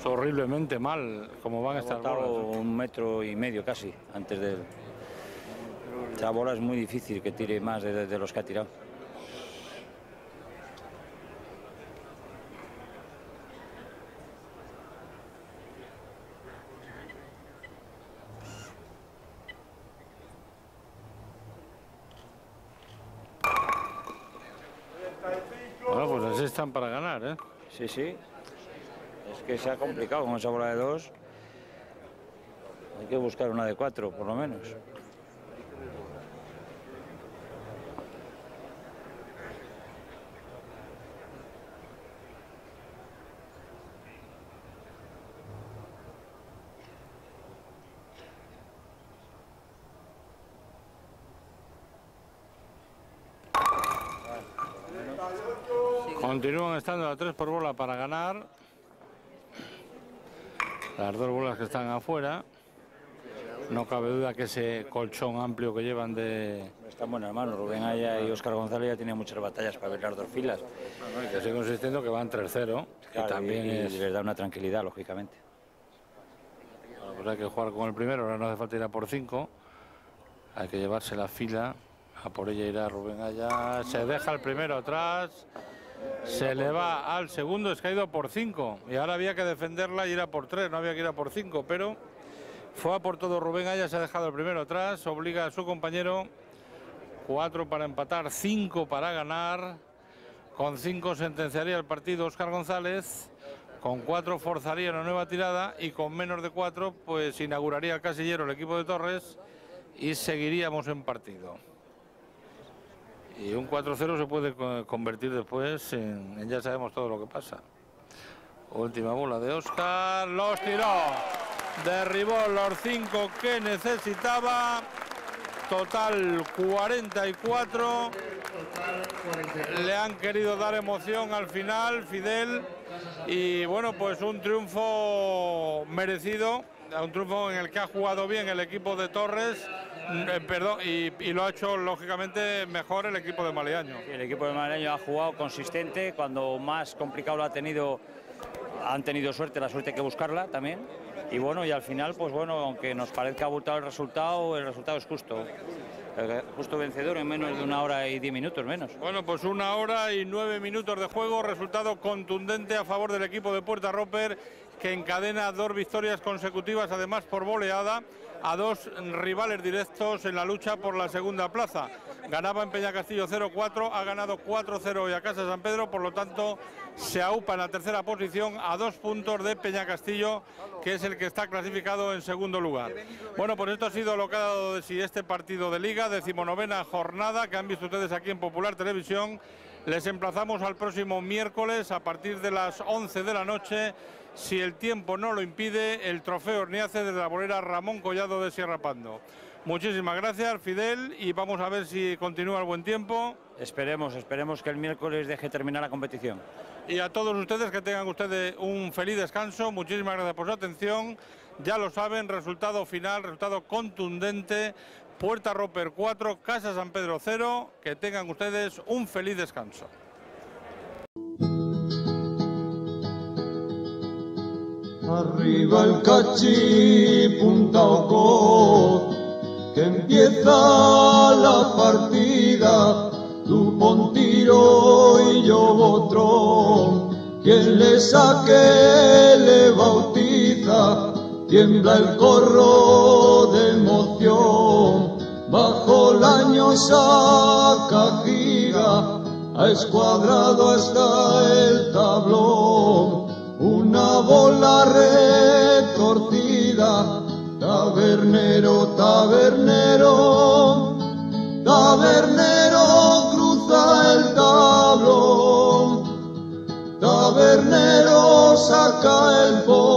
B: Horriblemente mal como van a estar
C: un metro y medio casi antes del esa bola es muy difícil que tire más de, de los que ha tirado
B: Bueno, pues así están para ganar, ¿eh?
C: Sí, sí. Que se ha complicado con esa bola de dos. Hay que buscar una de cuatro, por lo menos.
B: Continúan estando a tres por bola para ganar. Las dos bolas que están afuera. No cabe duda que ese colchón amplio que llevan de...
C: Están buenas manos. Rubén Aya y Óscar González ya tienen muchas batallas para ver las dos filas.
B: y que sigue insistiendo que van 3-0. que también
C: y,
B: es...
C: les da una tranquilidad, lógicamente.
B: Bueno, pues hay que jugar con el primero, ahora no hace falta ir a por 5. Hay que llevarse la fila. A por ella irá Rubén Aya. Se deja el primero atrás. Se le va al segundo, es que ha ido por 5. Y ahora había que defenderla y ir a por 3, no había que ir a por 5. Pero fue a por todo Rubén Aya, se ha dejado el primero atrás. Obliga a su compañero. 4 para empatar, 5 para ganar. Con 5 sentenciaría el partido Oscar González. Con 4 forzaría una nueva tirada. Y con menos de 4, pues inauguraría el casillero el equipo de Torres. Y seguiríamos en partido. Y un 4-0 se puede convertir después en, ya sabemos todo lo que pasa. Última bola de Oscar, los tiró, derribó los cinco que necesitaba, total 44. Le han querido dar emoción al final, Fidel, y bueno, pues un triunfo merecido, un triunfo en el que ha jugado bien el equipo de Torres eh, perdón, y, y, lo ha hecho lógicamente mejor el equipo de Maleaño.
C: Sí, el equipo de Maleaño ha jugado consistente, cuando más complicado lo ha tenido, han tenido suerte, la suerte hay que buscarla también. Y bueno, y al final, pues bueno, aunque nos parezca abultado el resultado, el resultado es justo. Justo vencedor en menos de una hora y diez minutos menos.
B: Bueno, pues una hora y nueve minutos de juego, resultado contundente a favor del equipo de Puerta Roper que encadena dos victorias consecutivas, además por goleada, a dos rivales directos en la lucha por la segunda plaza. Ganaba en Peña Castillo 0-4, ha ganado 4-0 hoy a Casa San Pedro, por lo tanto se aupa en la tercera posición a dos puntos de Peña Castillo, que es el que está clasificado en segundo lugar. Bueno, pues esto ha sido lo que ha dado de sí este partido de liga, decimonovena jornada que han visto ustedes aquí en Popular Televisión. Les emplazamos al próximo miércoles a partir de las 11 de la noche si el tiempo no lo impide, el trofeo Orniace de la bolera Ramón Collado de Sierra Pando. Muchísimas gracias, Fidel, y vamos a ver si continúa el buen tiempo.
C: Esperemos, esperemos que el miércoles deje terminar la competición.
B: Y a todos ustedes que tengan ustedes un feliz descanso. Muchísimas gracias por su atención. Ya lo saben, resultado final, resultado contundente. Puerta Roper 4, Casa San Pedro 0. Que tengan ustedes un feliz descanso.
A: Arriba el Ocoz, que empieza la partida. Tú pon tiro y yo botrón. Quien le saque le bautiza. Tiembla el corro de emoción. Bajo la añosa giga, ha escuadrado hasta el tablón bola retorcida, tabernero, tabernero, tabernero, cruza el tablón, tabernero, saca el polvo.